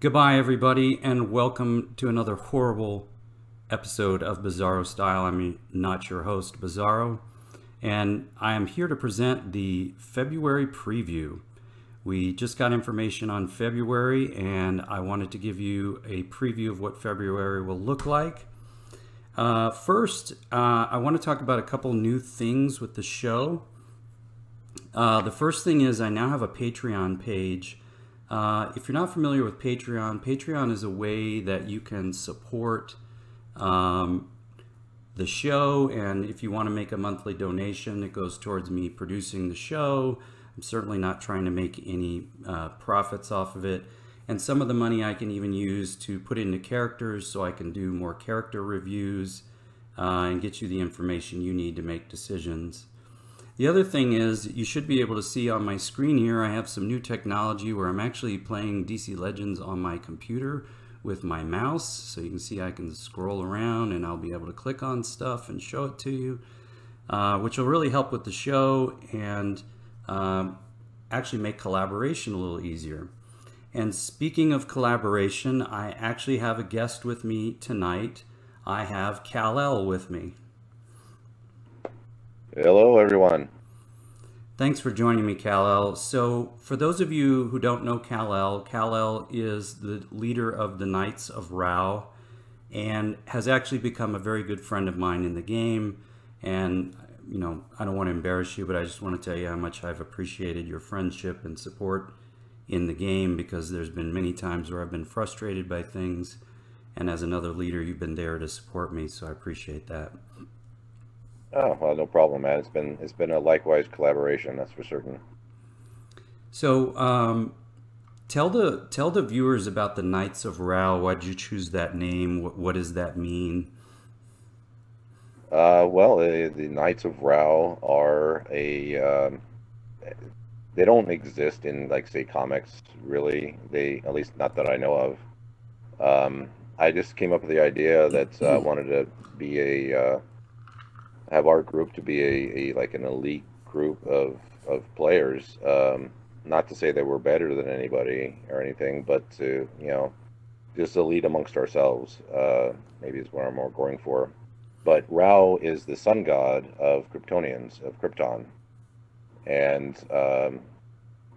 Goodbye, everybody, and welcome to another horrible episode of Bizarro Style. I'm not your host, Bizarro, and I am here to present the February preview. We just got information on February, and I wanted to give you a preview of what February will look like. Uh, first, uh, I want to talk about a couple new things with the show. Uh, the first thing is I now have a Patreon page uh, if you're not familiar with Patreon, Patreon is a way that you can support um, the show. And if you want to make a monthly donation, it goes towards me producing the show. I'm certainly not trying to make any uh, profits off of it. And some of the money I can even use to put into characters so I can do more character reviews uh, and get you the information you need to make decisions. The other thing is you should be able to see on my screen here, I have some new technology where I'm actually playing DC Legends on my computer with my mouse. So you can see I can scroll around and I'll be able to click on stuff and show it to you, uh, which will really help with the show and um, actually make collaboration a little easier. And speaking of collaboration, I actually have a guest with me tonight. I have Kal-El with me. Hello, everyone. Thanks for joining me, Kal-El. So, for those of you who don't know Kal-El, Kal-El is the leader of the Knights of Rao and has actually become a very good friend of mine in the game. And, you know, I don't want to embarrass you, but I just want to tell you how much I've appreciated your friendship and support in the game because there's been many times where I've been frustrated by things. And as another leader, you've been there to support me, so I appreciate that. Oh well, no problem, man. It's been it's been a likewise collaboration, that's for certain. So, um, tell the tell the viewers about the Knights of Rao. Why did you choose that name? What, what does that mean? Uh, well, the, the Knights of Rao are a um, they don't exist in like say comics really. They at least not that I know of. Um, I just came up with the idea that I uh, wanted to be a uh, have our group to be a, a like an elite group of of players. Um, not to say that we're better than anybody or anything, but to you know just elite amongst ourselves. Uh, maybe is what I'm more going for. But Rao is the sun god of Kryptonians of Krypton, and um,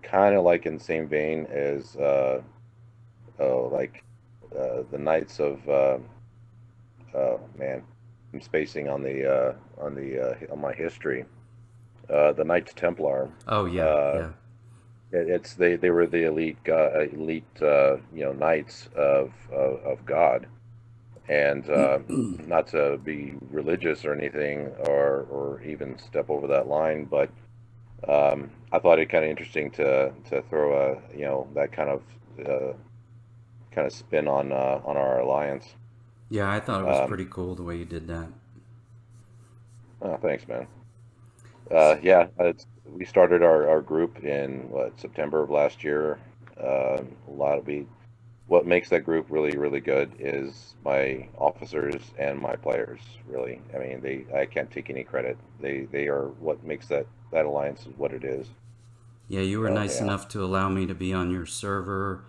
kind of like in the same vein as uh, oh, like uh, the Knights of uh, oh man, I'm spacing on the uh, on the uh, on my history. Uh, the Knights Templar. Oh yeah, uh, yeah. It, it's they they were the elite uh, elite uh, you know knights of of, of God, and uh, not to be religious or anything or or even step over that line, but um, I thought it kind of interesting to to throw a you know that kind of uh, kind of spin on uh, on our alliance. Yeah, I thought it was um, pretty cool the way you did that. Oh, thanks, man. Uh, yeah, we started our, our group in what September of last year. Uh, a lot of we, what makes that group really really good is my officers and my players. Really, I mean, they I can't take any credit. They they are what makes that that alliance is what it is. Yeah, you were nice yeah. enough to allow me to be on your server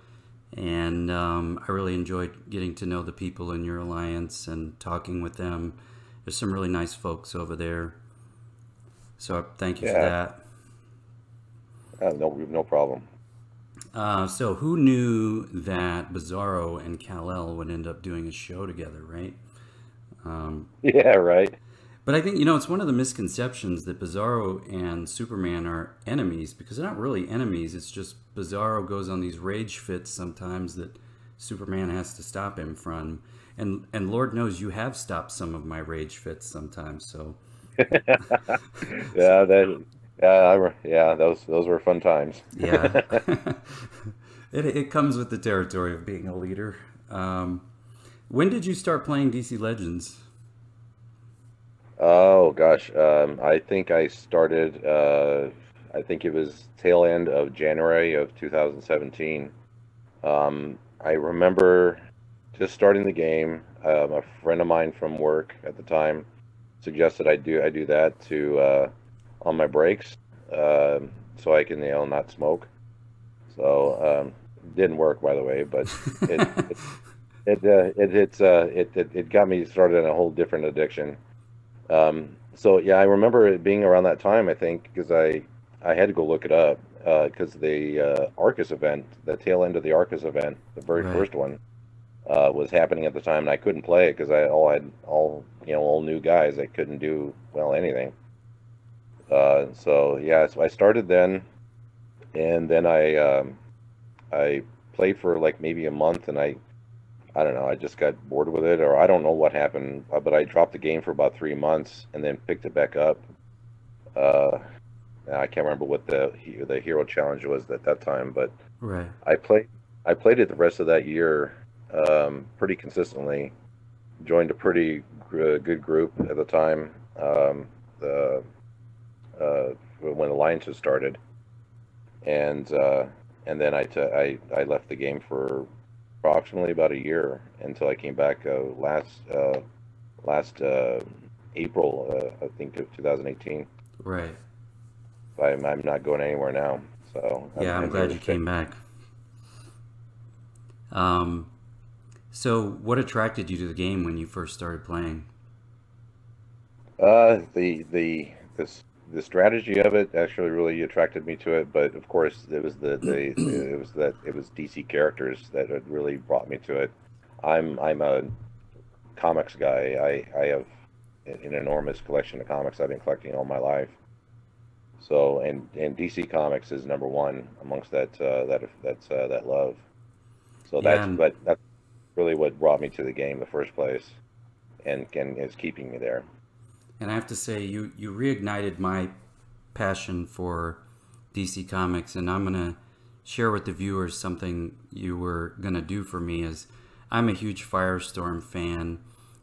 and um, I really enjoyed getting to know the people in your alliance and talking with them. There's some really nice folks over there, so thank you yeah. for that. Uh, no, no problem. Uh, so, who knew that Bizarro and Kal El would end up doing a show together, right? Um, yeah, right. But I think, you know, it's one of the misconceptions that Bizarro and Superman are enemies because they're not really enemies. It's just Bizarro goes on these rage fits sometimes that Superman has to stop him from. And and Lord knows you have stopped some of my rage fits sometimes. So yeah, that yeah, yeah, those those were fun times. yeah, it it comes with the territory of being a leader. Um, when did you start playing DC Legends? Oh gosh, um, I think I started. Uh, I think it was tail end of January of 2017. Um, I remember just starting the game. Um, a friend of mine from work at the time suggested I do I do that to uh, on my breaks. Uh, so I can you know not smoke. So um, didn't work by the way, but it it it, uh, it it's uh, it, it it got me started in a whole different addiction. Um, so yeah, I remember it being around that time. I think because I I had to go look it up because uh, the uh, Arcus event, the tail end of the Arcus event, the very Right. first one, uh, was happening at the time, and I couldn't play it because I all had all you know all new guys. I couldn't do well anything. Uh, so yeah, so I started then, and then I um, I played for like maybe a month, and I I don't know, I just got bored with it, or I don't know what happened, uh, but I dropped the game for about three months, and then picked it back up. Uh, I can't remember what the the hero challenge was at that time, but Right. I played I played it the rest of that year um, pretty consistently. Joined a pretty gr- good group at the time. Um, the uh, when Alliances started, and uh, and then I, t- I I left the game for approximately about a year until I came back uh, last uh, last uh, April uh, I think of 2018. Right. I'm, I'm not going anywhere now. So Yeah, I'm glad you came back. Um, so what attracted you to the game when you first started playing? Uh, the the this the strategy of it actually really attracted me to it, but of course it was the, the it was that it was DC characters that had really brought me to it. I'm I'm a comics guy. I I have an enormous collection of comics I've been collecting all my life. So and and DC Comics is number one amongst that uh, that that's uh, that love. So that's but that's really what brought me to the game in the first place, and and is keeping me there. And I have to say, you you reignited my passion for DC Comics, and I'm gonna share with the viewers something you were gonna do for me. Is I'm a huge Firestorm fan,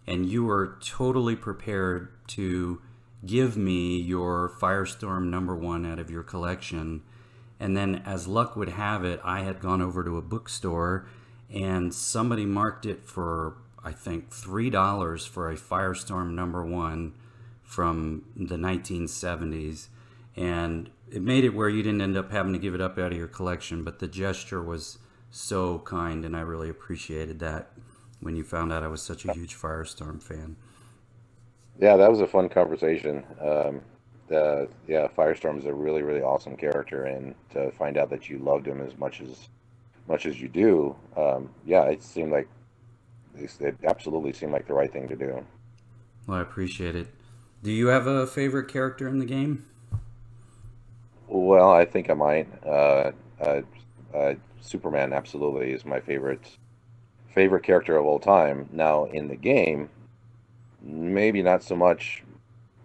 and you were totally prepared to give me your Firestorm number one out of your collection. And then, as luck would have it, I had gone over to a bookstore and somebody marked it for, I think, $3 for a Firestorm number one from the 1970s. And it made it where you didn't end up having to give it up out of your collection, but the gesture was so kind, and I really appreciated that when you found out I was such a huge Firestorm fan. Yeah, that was a fun conversation. Um, the, yeah, Firestorm is a really, really awesome character, and to find out that you loved him as much as much as you do, um, yeah, it seemed like it absolutely seemed like the right thing to do. Well, I appreciate it. Do you have a favorite character in the game? Well, I think I might. Uh, uh, uh, Superman absolutely is my favorite favorite character of all time. Now in the game, maybe not so much,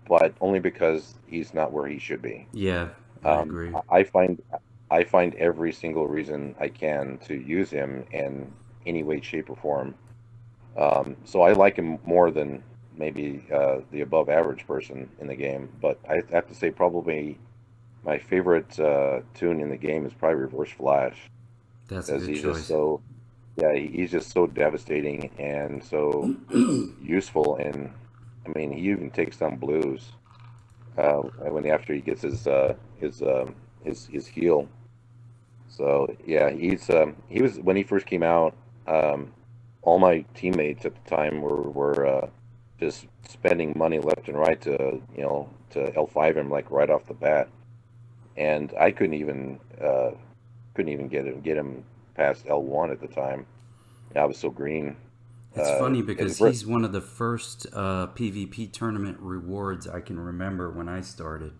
but only because he's not where he should be. Yeah, I Um, agree. I find I find every single reason I can to use him in any way, shape, or form. Um, so I like him more than maybe uh, the above average person in the game. But I have to say, probably my favorite uh, tune in the game is probably Reverse Flash, That's a because good he's choice. just so yeah, he's just so devastating and so useful. And I mean, he even takes down blues uh, when after he gets his uh, his um, his his heal. So yeah, he's um, he was when he first came out. Um, all my teammates at the time were were uh, just spending money left and right to you know to L5 him like right off the bat, and I couldn't even uh, couldn't even get him get him past L1 at the time. I was so green. It's Uh, funny because he's one of the first uh, PvP tournament rewards I can remember when I started.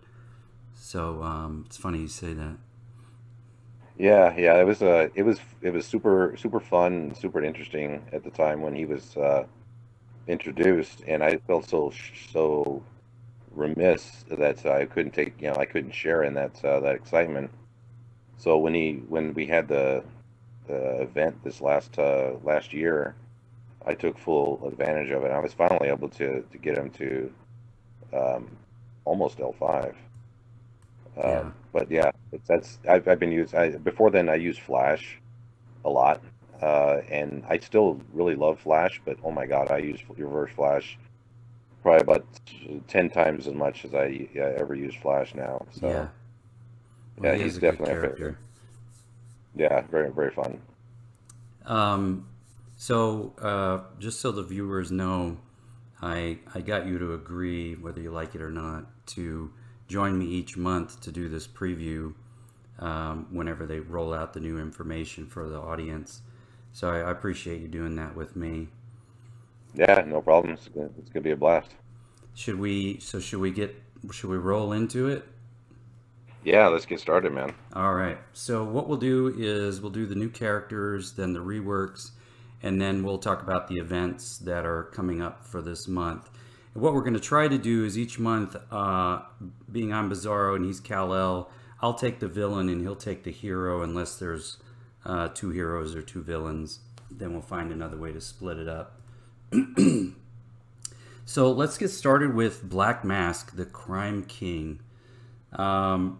So um, it's funny you say that. Yeah, yeah, it was uh it was it was super super fun super interesting at the time when he was uh introduced and I felt so so remiss that I couldn't take, you know, I couldn't share in that uh, that excitement. So when he when we had the the event this last uh last year, I took full advantage of it. I was finally able to to get him to um almost L5. Um, Yeah. But yeah, it's, that's I've, I've been used. I, before then, I used Flash a lot, uh, and I still really love Flash. But oh my God, I use Reverse Flash probably about ten times as much as I ever use Flash now. So Yeah. Yeah, he he's is a good definitely a favorite. character. Yeah, very very fun. Um, so uh, just so the viewers know, I I got you to agree, whether you like it or not, to join me each month to do this preview um, whenever they roll out the new information for the audience. So I, I appreciate you doing that with me. Yeah, no problem. It's gonna, it's gonna be a blast. Should we? So should we get? Should we roll into it? Yeah, let's get started, man. All right. So what we'll do is we'll do the new characters, then the reworks, and then we'll talk about the events that are coming up for this month. And what we're going to try to do is each month, uh, being I'm Bizarro and he's Kal-El, I'll take the villain and he'll take the hero unless there's uh, two heroes or two villains. Then we'll find another way to split it up. so let's get started with Black Mask, the Crime King. Um,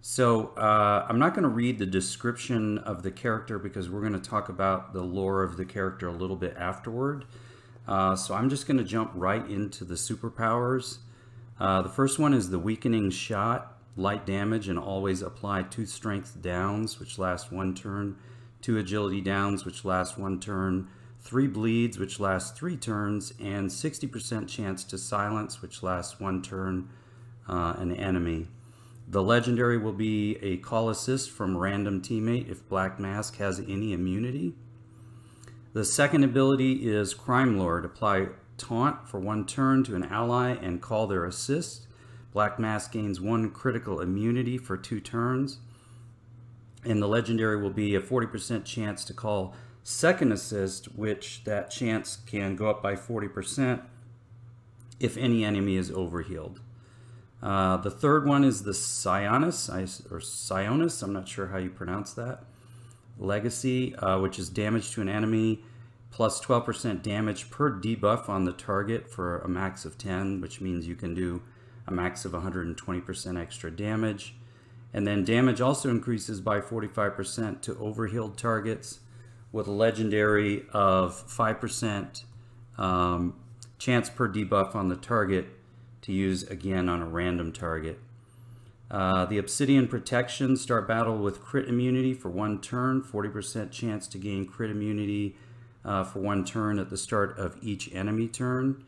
so uh, I'm not going to read the description of the character because we're going to talk about the lore of the character a little bit afterward. Uh, so I'm just going to jump right into the superpowers. Uh, the first one is the weakening shot, light damage, and always apply two strength downs, which last one turn, two agility downs, which last one turn, three bleeds, which last three turns, and 60% chance to silence, which lasts one turn, uh, an enemy. The legendary will be a call assist from random teammate if Black Mask has any immunity. The second ability is Crime Lord. Apply taunt for one turn to an ally and call their assist. Black Mask gains one critical immunity for two turns. And the legendary will be a 40% chance to call second assist, which that chance can go up by 40% if any enemy is overhealed. Uh, the third one is the Sionis, or Sionis, I'm not sure how you pronounce that. Legacy, uh, which is damage to an enemy, plus 12% damage per debuff on the target for a max of 10, which means you can do a max of 120% extra damage. And then damage also increases by 45% to overhealed targets with a legendary of 5% um, chance per debuff on the target to use again on a random target. Uh, the Obsidian Protection, start battle with crit immunity for one turn, 40% chance to gain crit immunity uh, for one turn at the start of each enemy turn.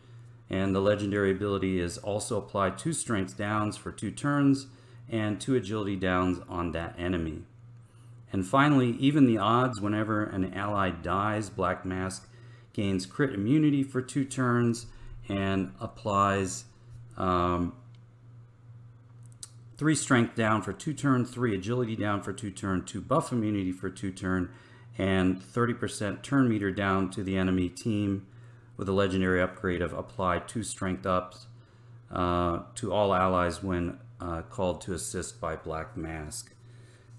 And the legendary ability is also apply two strength downs for two turns and two agility downs on that enemy. And finally, even the odds whenever an ally dies, Black Mask gains crit immunity for two turns and applies um, three strength down for two turn, three agility down for two turn, two buff immunity for two turn, and 30% turn meter down to the enemy team with a legendary upgrade of apply two strength ups uh, to all allies when uh, called to assist by Black Mask.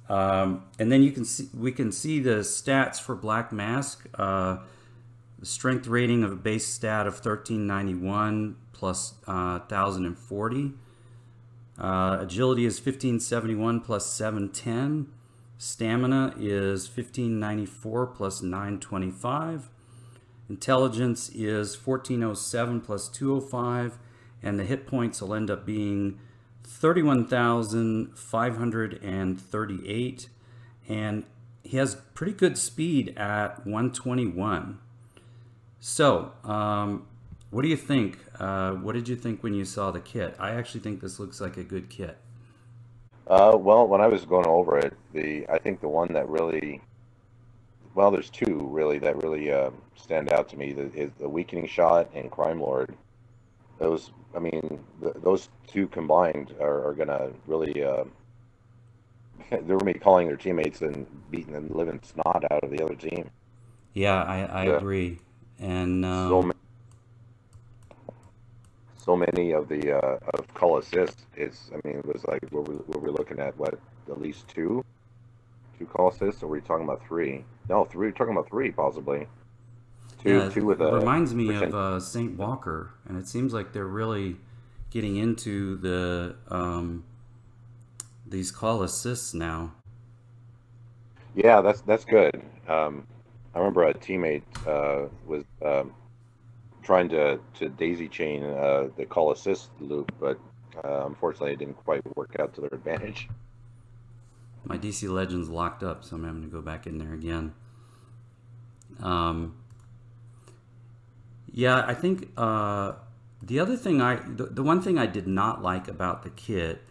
Um, and then you can see we can see the stats for Black Mask. Uh, the strength rating of a base stat of 1391 plus, uh, 1040. Uh, agility is 1571 plus 710. Stamina is 1594 plus 925. Intelligence is 1407 plus 205. And the hit points will end up being 31,538. And he has pretty good speed at 121. So, um, what do you think? Uh, what did you think when you saw the kit? I actually think this looks like a good kit. Uh, well, when I was going over it, the I think the one that really, well, there's two really that really uh, stand out to me. The, the weakening shot and crime lord. Those, I mean, th- those two combined are, are gonna really. Uh, they're gonna be calling their teammates and beating the living snot out of the other team. Yeah, I, I Yeah. agree. And um, so, ma- so many of the uh, of call assists. It's I mean it was like what we what we're looking at what at least two, two call assists, or were we talking about three? No, three. We're talking about three possibly. Two, yeah, two with it a reminds me percent- of uh, Saint Walker, and it seems like they're really getting into the um, these call assists now. Yeah, that's that's good. Um, I remember a teammate uh, was um, trying to, to daisy chain uh, the call assist loop, but uh, unfortunately it didn't quite work out to their advantage. My DC Legends locked up, so I'm having to go back in there again. Um, yeah, I think uh, the other thing I, the, the one thing I did not like about the kit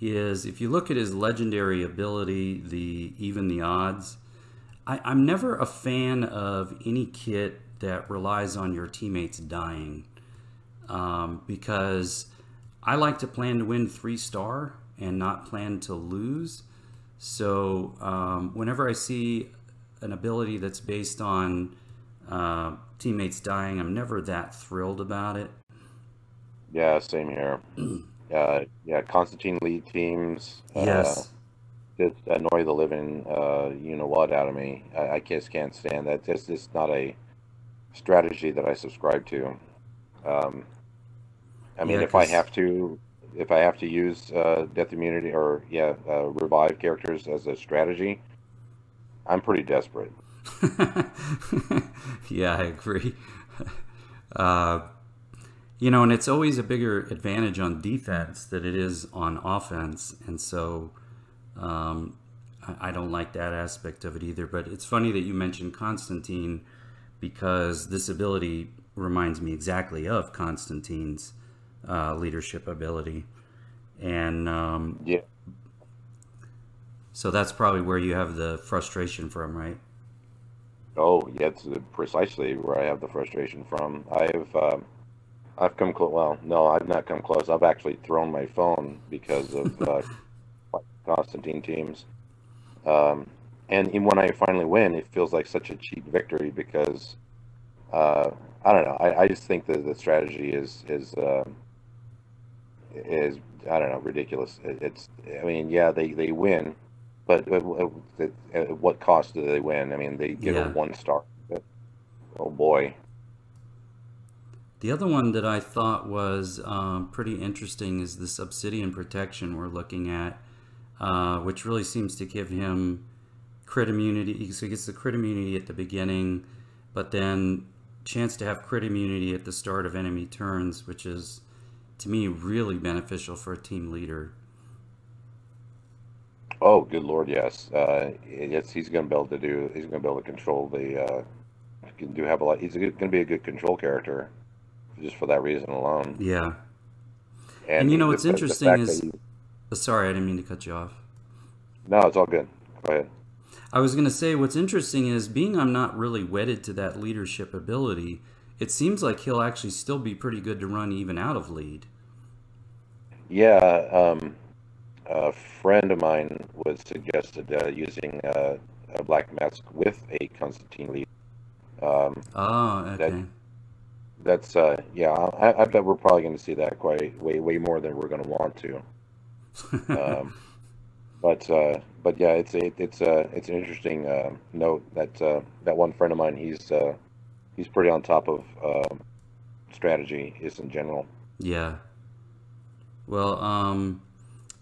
is if you look at his legendary ability, the even the odds, I, I'm never a fan of any kit that relies on your teammates dying um, because I like to plan to win three star and not plan to lose. So um, whenever I see an ability that's based on uh, teammates dying, I'm never that thrilled about it. Yeah, same here. uh, yeah, Constantine lead teams. Yes. Uh, just annoy the living, uh, you know what, out of me. I, I just can't stand that. This is not a strategy that I subscribe to. Um, I mean, Yeah, if I have to, if I have to use uh, death immunity or yeah, uh, revive characters as a strategy, I'm pretty desperate. yeah, I agree. Uh, you know, and it's always a bigger advantage on defense than it is on offense, and so um, I, I don't like that aspect of it either. But it's funny that you mentioned Constantine because this ability reminds me exactly of Constantine's uh, leadership ability, and um, Yeah. so that's probably where you have the frustration from, right? Oh, yeah, it's uh, precisely where I have the frustration from. I've um, I've come close. Well, no, I've not come close. I've actually thrown my phone because of uh, Constantine teams. Um, and when I finally win, it feels like such a cheap victory because uh, I don't know. I, I just think that the strategy is is um is I don't know ridiculous. It's I mean, yeah, they they win, but at, at, at what cost do they win? I mean, they get Yeah. a one star. Oh boy. The other one that I thought was um, pretty interesting is this obsidian protection we're looking at, uh, which really seems to give him crit immunity. So he gets the crit immunity at the beginning, but then chance to have crit immunity at the start of enemy turns, which is to me really beneficial for a team leader. Oh, good lord, yes. Uh, yes, he's going to be able to do. He's going to be able to control the. Uh, can do have a lot. He's going to be a good control character, just for that reason alone. Yeah. And you know what's the- the interesting fact is- he- Uh, Sorry, I didn't mean to cut you off. no, it's all good. Go ahead. I was going to say what's interesting is being I'm not really wedded to that leadership ability, it seems like he'll actually still be pretty good to run even out of lead. Yeah, um, a friend of mine was suggested uh, using uh, a black mask with a Constantine lead. Um, Oh, okay. that's uh, yeah. I, I bet we're probably going to see that quite way way more than we're going to want to. um, but uh, but yeah, it's a, it's a, it's an interesting uh, note that uh, that one friend of mine he's uh, he's pretty on top of uh, strategy is in general. yeah. Well, um,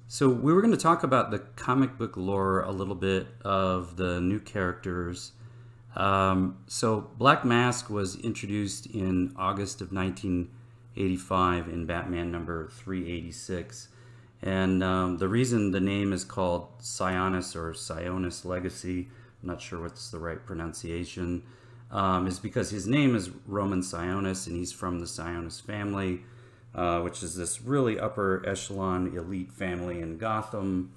so we were going to talk about the comic book lore a little bit of the new characters. Um, so Black Mask was introduced in August of 1985 in Batman number 386. And um, the reason the name is called Sionis or Sionis Legacy, I'm not sure what's the right pronunciation, um, is because his name is Roman Sionis and he's from the Sionis family, uh, which is this really upper echelon elite family in Gotham,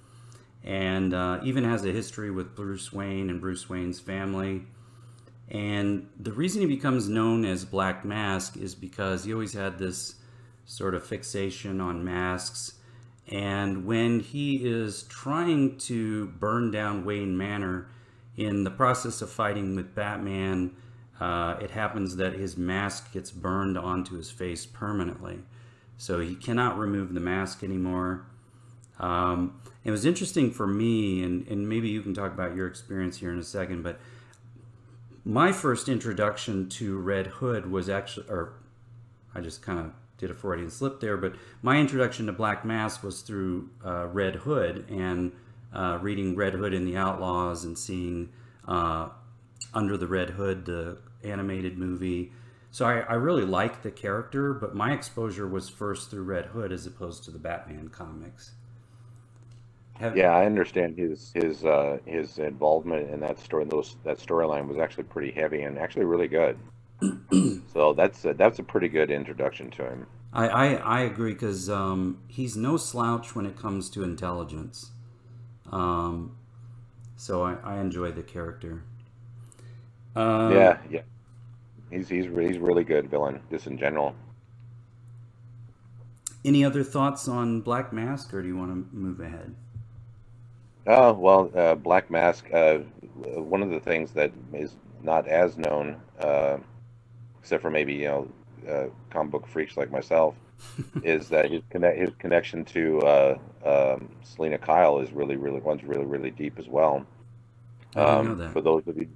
and uh, even has a history with Bruce Wayne and Bruce Wayne's family. And the reason he becomes known as Black Mask is because he always had this sort of fixation on masks. And when he is trying to burn down Wayne Manor in the process of fighting with Batman, uh, it happens that his mask gets burned onto his face permanently. So he cannot remove the mask anymore. Um, it was interesting for me, and, and maybe you can talk about your experience here in a second, but my first introduction to Red Hood was actually, or I just kind of did a Freudian slip there, but my introduction to Black Mask was through uh, Red Hood and uh, reading Red Hood and the Outlaws and seeing uh, Under the Red Hood, the animated movie. So I, I really like the character, but my exposure was first through Red Hood as opposed to the Batman comics. Have, Yeah, I understand his his uh, his involvement in that story. Those that storyline was actually pretty heavy and actually really good. so that's a, that's a pretty good introduction to him. I, I, I agree because um, he's no slouch when it comes to intelligence. Um, so I, I enjoy the character. Um, yeah, yeah. He's he's re- he's really good villain just in general. Any other thoughts on Black Mask, or do you want to move ahead? Oh well, uh, Black Mask. Uh, one of the things that is not as known, uh, except for maybe you know uh, comic book freaks like myself, is that his connect his connection to uh, um, Selina Kyle is really really runs really really deep as well. Um, know that. For those of you,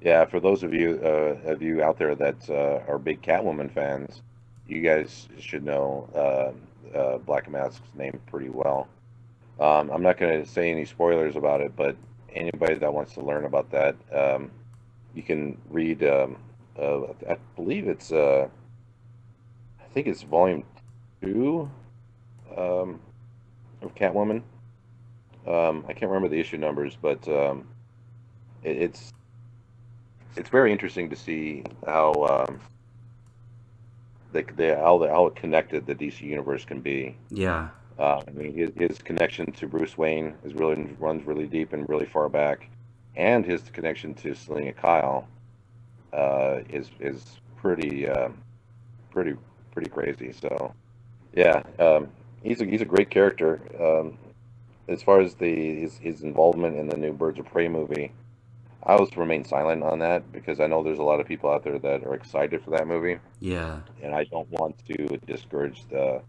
yeah, for those of you uh, of you out there that uh, are big Catwoman fans, you guys should know uh, uh, Black Mask's name pretty well. Um, I'm not going to say any spoilers about it, but anybody that wants to learn about that, um, you can read. Um, I believe it's, uh, I think it's volume two um, of Catwoman. Um, I can't remember the issue numbers, but um, it, it's it's very interesting to see how um, the, the how the, how connected the DC universe can be. Yeah, Uh, I mean, his, his connection to Bruce Wayne is really runs really deep and really far back, and his connection to Selina Kyle uh, is is pretty uh, pretty pretty crazy. So, yeah, um, he's a he's a great character. Um, as far as the his, his involvement in the new Birds of Prey movie, I always remain silent on that because I know there's a lot of people out there that are excited for that movie, yeah, and I don't want to discourage the,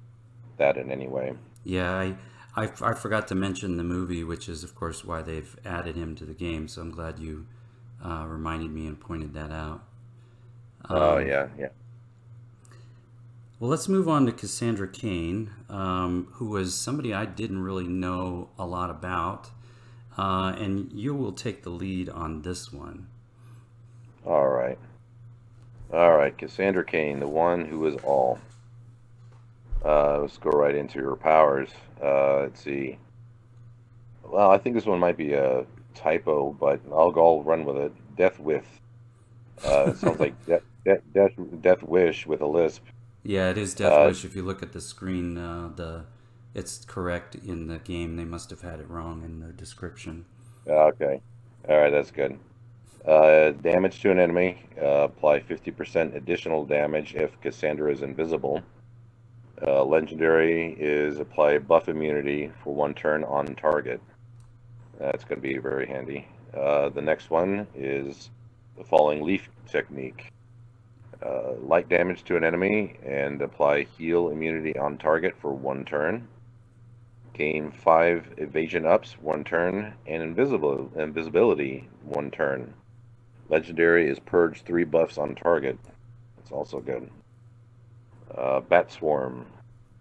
that in any way. yeah. I, I, I forgot to mention the movie, which is, of course, why they've added him to the game. So I'm glad you uh, reminded me and pointed that out. Oh Um, yeah, yeah. Well, let's move on to Cassandra Cain, um, who was somebody I didn't really know a lot about. Uh, and you will take the lead on this one. All right. All right, Cassandra Cain, the one who is all. Uh, let's go right into her powers. Uh, let's see. Well, I think this one might be a typo, but I'll go I'll run with it. Death with. Uh, sounds like death, death, death, death wish with a lisp. Yeah, it is Death Uh, Wish. If you look at the screen, uh, the it's correct in the game. They must have had it wrong in the description. Okay. All right, that's good. Uh, damage to an enemy. Uh, apply 50% additional damage if Cassandra is invisible. Uh, legendary is apply buff immunity for one turn on target. That's going to be very handy. Uh, the next one is the falling leaf technique. Uh, light damage to an enemy and apply heal immunity on target for one turn. Gain five evasion ups one turn and invisible invisibility one turn. Legendary is purge three buffs on target. That's also good. Uh, Bat Swarm,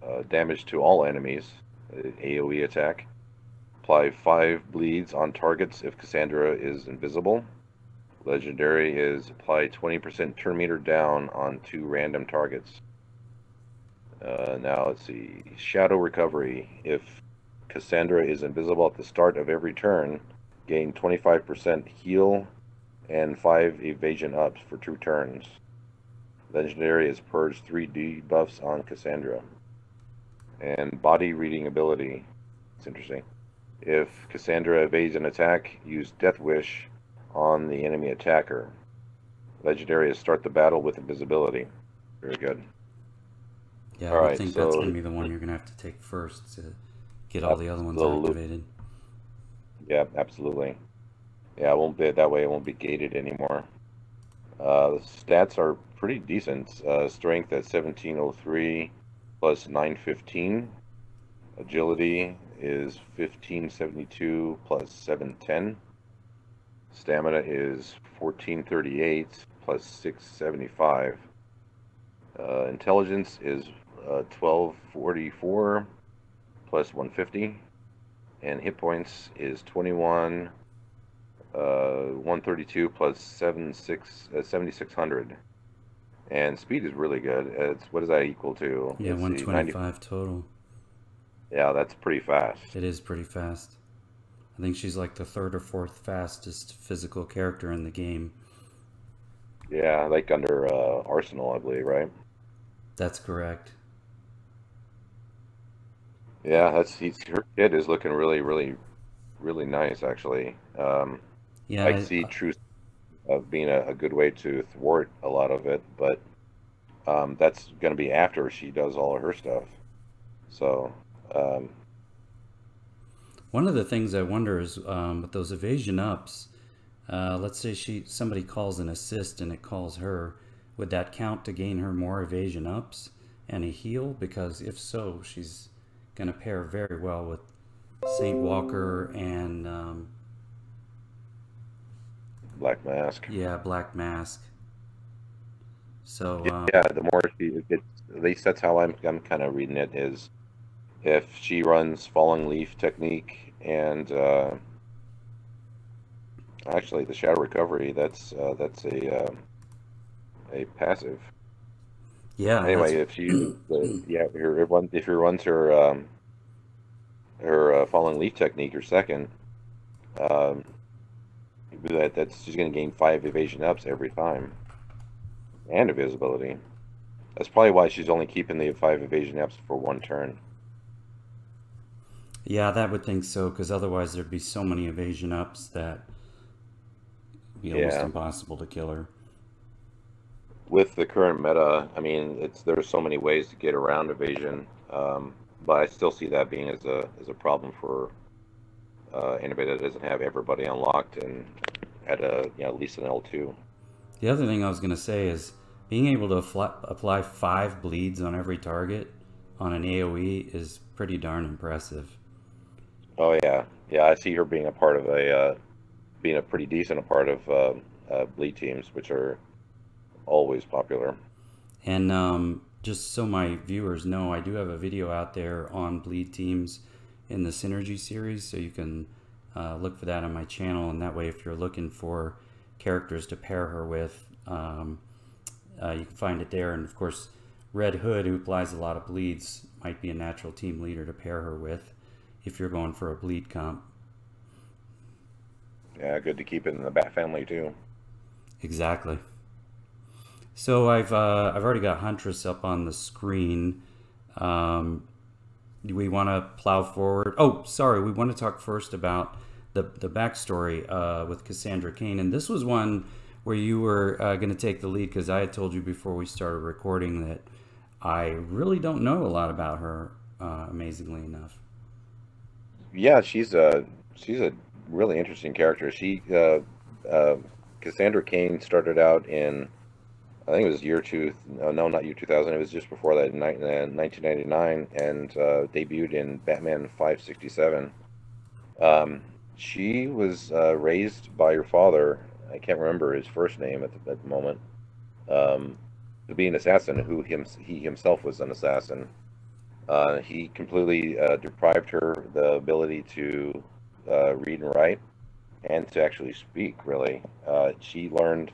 uh, damage to all enemies, uh, AOE attack. Apply five bleeds on targets if Cassandra is invisible. Legendary is apply 20% turn meter down on two random targets. Uh, now let's see. Shadow Recovery. If Cassandra is invisible at the start of every turn, gain 25% heal and 5 evasion ups for two turns. Legendary is purge 3 debuffs on Cassandra. And Body Reading ability. It's interesting. If Cassandra evades an attack, use Death Wish on the enemy attacker. Legendary is start the battle with invisibility. Very good. Yeah, All I right, think that's going to be the one you're going to have to take first to get all the other ones activated. Yeah, absolutely. Yeah, it won't be that way. It won't be gated anymore. Uh, the stats are pretty decent. Uh, strength at 1703 plus 915. Agility is 1572 plus 710. Stamina is 1438 plus 675. Uh, intelligence is uh, 1244 plus 150 and hit points is 21 uh 132 plus 76 uh, 7600 and speed is really good it's what does that equal to Yeah, 90 125 total. yeah that's pretty fast It is pretty fast. I think she's like the third or fourth fastest physical character in the game. Yeah, like under uh, Arsenal, I believe, right? That's correct. Yeah, that's he's, her kid is looking really, really, really nice, actually. Um, Yeah, I see truth of being a, a good way to thwart a lot of it, but um, that's going to be after she does all of her stuff. So, um, One of the things I wonder is um, with those evasion ups. Uh, let's say she somebody calls an assist and it calls her. Would that count to gain her more evasion ups and a heal? Because if so, she's going to pair very well with Saint Walker and um, Black Mask. yeah, Black Mask. So um, Yeah, the more she, it's, at least that's how I'm, I'm kind of reading it is if she runs Falling Leaf technique and uh, actually the Shadow Recovery, that's uh, that's a uh, a passive. Yeah. anyway, that's- if she the, yeah, if if, one, if runs her um, her uh, falling leaf technique, her second, um, that that's she's going to gain five evasion ups every time, and invisibility. That's probably why she's only keeping the five evasion ups for one turn. Yeah, that would think so, because otherwise there'd be so many evasion ups that it'd be almost Yeah. impossible to kill her. With the current meta, I mean, it's there's so many ways to get around evasion, um, but I still see that being as a as a problem for uh, anybody that doesn't have everybody unlocked and at a you know, at least an L two. The other thing I was going to say is being able to apply five bleeds on every target on an AoE is pretty darn impressive. Oh yeah, yeah. I see her being a part of a uh, being a pretty decent a part of uh, uh, bleed teams, which are always popular. And um, just so my viewers know, I do have a video out there on bleed teams in the Synergy series, so you can uh, look for that on my channel. And that way, if you're looking for characters to pair her with, um, uh, you can find it there. And of course, Red Hood, who applies a lot of bleeds, might be a natural team leader to pair her with if you're going for a bleed comp. Yeah, good to keep it in the Bat family too. Exactly. So I've uh, I've already got Huntress up on the screen. Um, do we want to plow forward? Oh, sorry. We want to talk first about the the backstory uh, with Cassandra Cain, and this was one where you were uh, going to take the lead because I had told you before we started recording that I really don't know a lot about her. Uh, amazingly enough. Yeah, she's a she's a really interesting character. She uh, uh, Cassandra Cain started out in I think it was year two. No, no, not year 2000. It was just before that, in uh, 1999, and uh, debuted in Batman 567. Um, she was uh, raised by her father. I can't remember his first name at the, at the moment. Um, to be an assassin, who him, he himself was an assassin. Uh, he completely uh, deprived her the ability to uh, read and write and to actually speak. Really, she learned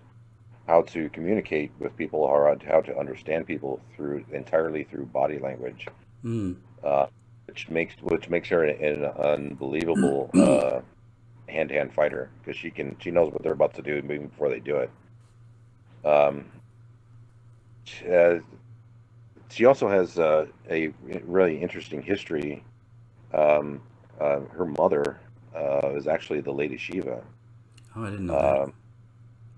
how to communicate with people, how how to understand people through entirely through body language, Mm, uh, which makes which makes her an, an unbelievable uh, hand-to-hand fighter because she can she knows what they're about to do even before they do it. Um, she, uh, she also has uh, a really interesting history. Um, uh, her mother uh, is actually the Lady Shiva oh, I didn't know that. um,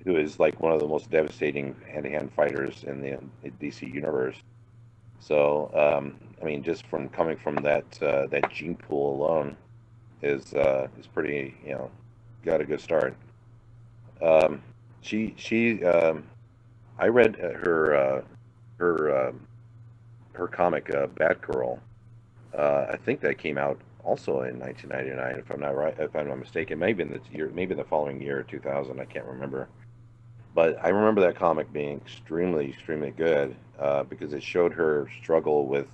who is like one of the most devastating hand-to-hand fighters in the, DC universe. So, um, I mean, just from coming from that uh, that gene pool alone is uh, is pretty, you know, got a good start. Um, she she um, I read her uh, her um, her comic uh, Batgirl. Uh, I think that came out also in 1999, if I'm not right, if I'm not mistaken. Maybe in the year, maybe the following year, 2000. I can't remember. But I remember that comic being extremely, extremely good uh, because it showed her struggle with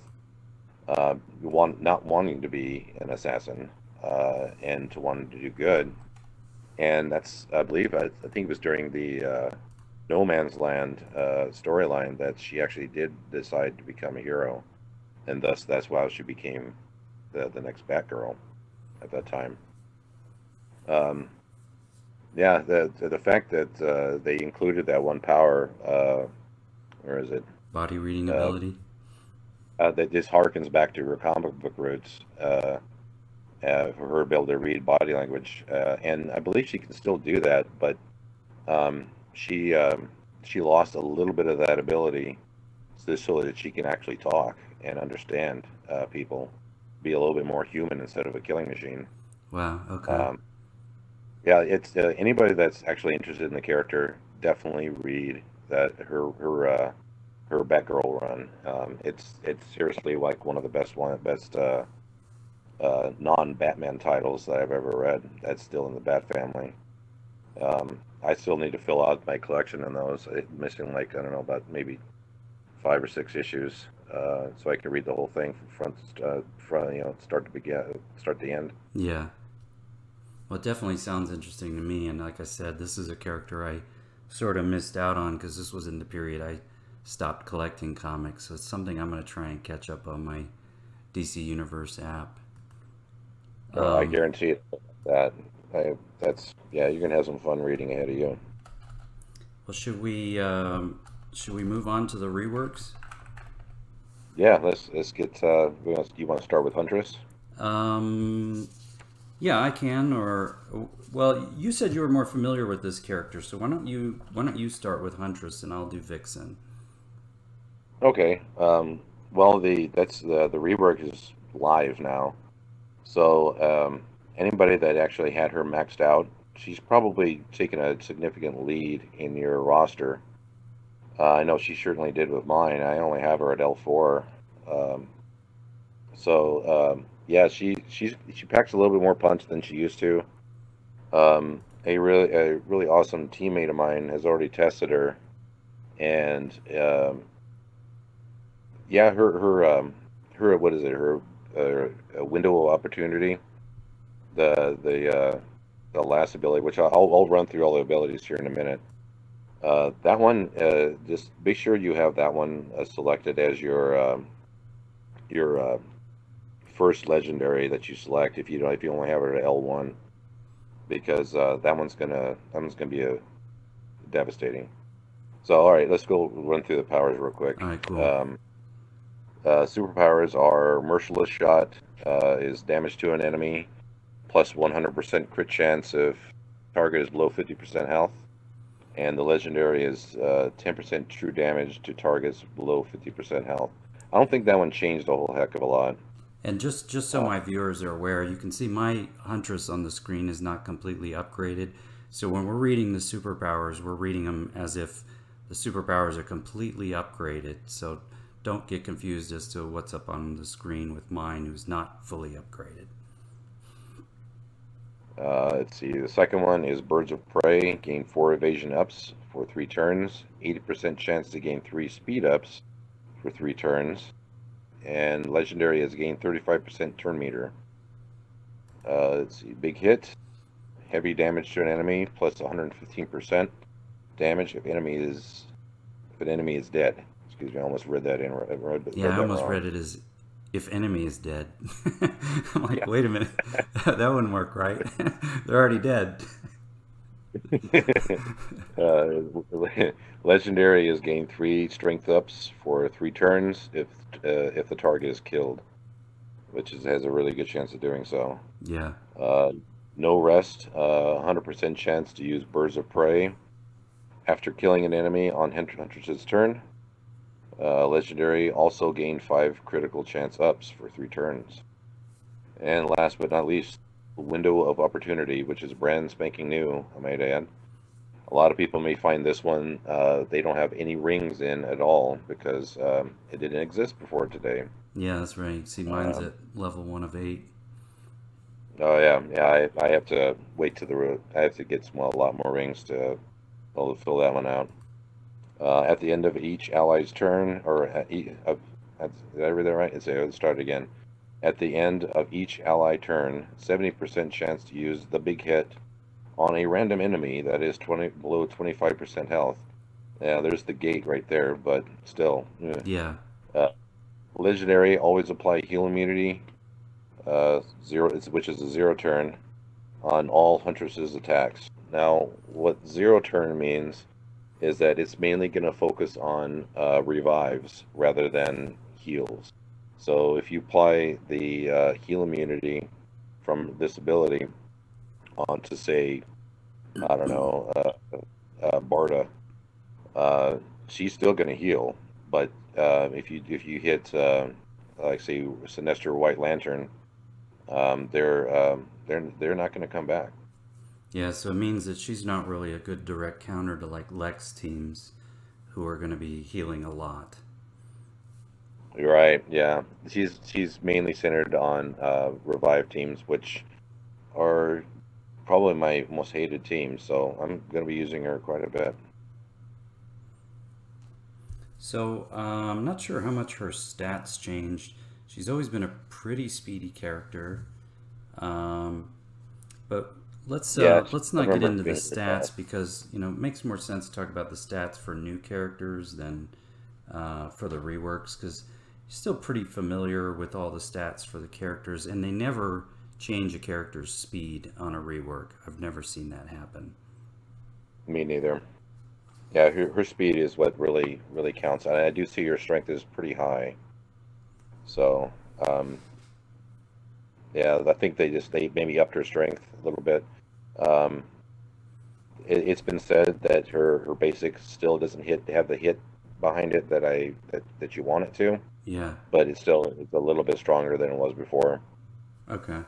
uh, want, not wanting to be an assassin uh, and to wanting to do good. And that's, I believe, I, I think it was during the uh, No Man's Land uh, storyline that she actually did decide to become a hero, and thus that's why she became the the next Batgirl at that time. Um, yeah, the the fact that uh, they included that one power, uh, where is it? Body reading Uh, ability. Uh, that this harkens back to her comic book roots. Uh, uh, for her ability to read body language, uh, and I believe she can still do that, but um, she um, she lost a little bit of that ability, so, so that she can actually talk and understand uh, people, be a little bit more human instead of a killing machine. Wow. Okay. Um, yeah, it's uh, anybody that's actually interested in the character definitely read that her her uh, her Batgirl run. Um, it's it's seriously like one of the best one best uh, uh, non Batman titles that I've ever read. That's still in the Bat family. Um, I still need to fill out my collection on those. I'm missing like I don't know about maybe five or six issues, uh, so I can read the whole thing from front uh, you know start to begin start to end. Yeah. Well, it definitely sounds interesting to me. And like I said, this is a character I sort of missed out on because this was in the period I stopped collecting comics. So it's something I'm going to try and catch up on my DC Universe app. Uh, I Um, guarantee that I, that's yeah, you're gonna have some fun reading ahead of you. Well, should we um, should we move on to the reworks? Yeah, let's let's get. Uh, we want, you want to start with Huntress? Um, yeah, I can. Or well, you said you were more familiar with this character, so why don't you why don't you start with Huntress and I'll do Vixen. Okay. Um, well, the that's the the rework is live now, so um, anybody that actually had her maxed out, she's probably taken a significant lead in your roster. Uh, I know she certainly did with mine. I only have her at L four. Um, so um, yeah, she she's she packs a little bit more punch than she used to. Um, a really a really awesome teammate of mine has already tested her, and um, yeah, her her um, her what is it? Her uh, window of opportunity. The the uh, the last ability, which I'll I'll run through all the abilities here in a minute. Uh, that one, uh, just be sure you have that one uh, selected as your um, your uh, first legendary that you select. If you don't, if you only have it at L one, because uh, that one's gonna that one's gonna be a devastating. So all right, let's go run through the powers real quick. All right, cool. Um, uh, superpowers are merciless shot uh, is damage to an enemy, plus 100% crit chance if target is below 50% health, and the legendary is uh, 10% true damage to targets below 50% health. I don't think that one changed a whole heck of a lot. And just just so my viewers are aware, you can see my Huntress on the screen is not completely upgraded. So when we're reading the superpowers, we're reading them as if the superpowers are completely upgraded. So don't get confused as to what's up on the screen with mine, who's not fully upgraded. Uh, let's see. The second one is Birds of Prey. Gain four evasion ups for three turns. 80% chance to gain three speed ups for three turns. And Legendary has gained 35% turn meter. Uh, let's see. Big hit. Heavy damage to an enemy plus 115% damage if enemy is if an enemy is dead. Excuse me, I almost read that in. Read, read Yeah, I almost wrong. read it as if enemy is dead. I'm like, Yeah. wait a minute, that wouldn't work, right? They're already dead. uh, legendary is gain three strength ups for three turns if uh, if the target is killed, which is, has a really good chance of doing so. Yeah. Uh, no rest, uh, 100% chance to use birds of prey after killing an enemy on Hunt- Huntress's turn. Uh, legendary also gained five critical chance ups for three turns. And last but not least, window of opportunity, which is brand spanking new, I might add. A lot of people may find this one, uh, they don't have any rings in at all because um, it didn't exist before today. Yeah, that's right. See, mine's Um, at level one of eight. Oh yeah, yeah. I, I have to wait to the ro- I have to get some, a lot more rings to, well, to fill that one out. Uh, at the end of each ally's turn, or at e- of, at, did I read that right? It's, let's start again. At the end of each ally turn, 70% chance to use the big hit on a random enemy that is 20 below 25% health. Yeah, there's the gate right there, but still. eh. Yeah. Legendary always apply heal immunity, uh, zero, which is a zero turn on all Huntress's attacks. Now, what zero turn means is that it's mainly going to focus on uh, revives rather than heals. So if you apply the uh, heal immunity from this ability onto, say, I don't know, uh, uh, Barda, uh, she's still going to heal. But uh, if you if you hit, uh, like say, Sinestro White Lantern, um, they're um, they're they're not going to come back. Yeah, so it means that she's not really a good direct counter to like Lex teams, who are going to be healing a lot. Right. Yeah, she's she's mainly centered on uh, revive teams, which are probably my most hated teams. So I'm going to be using her quite a bit. So uh, I'm not sure how much her stats changed. She's always been a pretty speedy character, um, but let's uh, Yeah, let's not get into the stats because you know it makes more sense to talk about the stats for new characters than uh, for the reworks because still pretty familiar with all the stats for the characters, and they never change a character's speed on a rework. I've never seen that happen. Me neither. Yeah, her, her speed is what really really counts, and I do see her strength is pretty high. So, um, yeah, I think they just they maybe upped her strength a little bit. Um, it, it's been said that her her basic still doesn't hit have the hit behind it that I that, that you want it to, Yeah. but it's still it's a little bit stronger than it was before. Okay.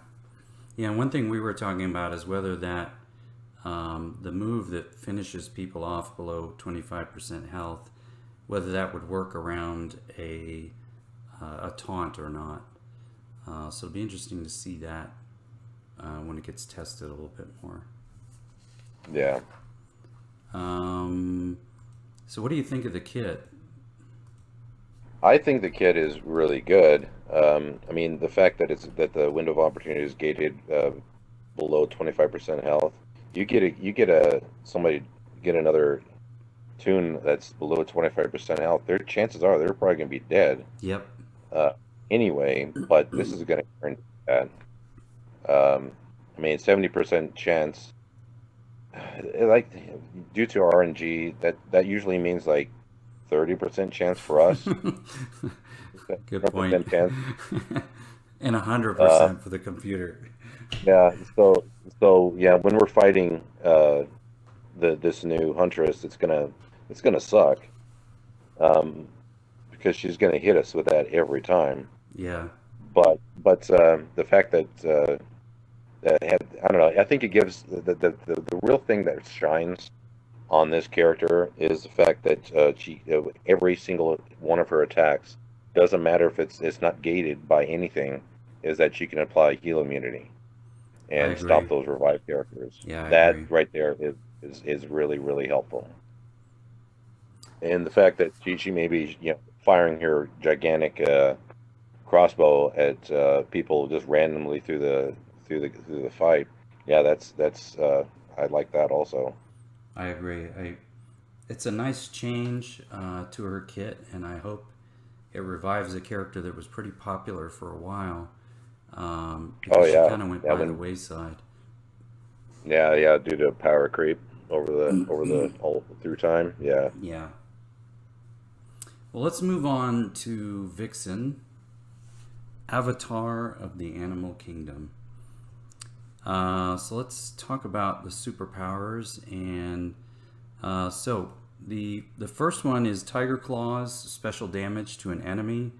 Yeah, one thing we were talking about is whether that um, the move that finishes people off below 25% health, whether that would work around a uh, a taunt or not. Uh, so it'll be interesting to see that uh, when it gets tested a little bit more. Yeah. Um, so what do you think of the kit? I think the kit is really good. Um, I mean, the fact that it's that the window of opportunity is gated uh, below 25% health, you get a you get a somebody get another tune that's below 25% health. Their chances are they're probably going to be dead Yep. uh, anyway. But this is going to turn that. Um, I mean, 70% chance. Like due to RNG, that that usually means like 30% chance for us. Good 10% point. chance. and 100% Uh, for the computer. Yeah. So so yeah, when we're fighting uh, the this new huntress, it's gonna it's gonna suck. Um, because she's gonna hit us with that every time. Yeah. But but uh, the fact that uh, that had I don't know, I think it gives the the, the the real thing that shines on this character is the fact that uh, she uh, every single one of her attacks doesn't matter if it's it's not gated by anything, is that she can apply heal immunity and stop those revive characters. Yeah, I that agree. right there is, is is really really helpful. And the fact that she she may be you know firing her gigantic uh, crossbow at uh, people just randomly through the through the through the fight. Yeah, that's that's uh, I like that also. I agree. I, it's a nice change uh, to her kit, and I hope it revives a character that was pretty popular for a while. Um, because Oh, yeah. she kind of went Yeah, by the wayside. Yeah, yeah, due to power creep over the over the all through time. Yeah. Yeah. Well, let's move on to Vixen, Avatar of the Animal Kingdom. Uh, so let's talk about the superpowers. And uh, so the the first one is Tiger Claws, special damage to an enemy,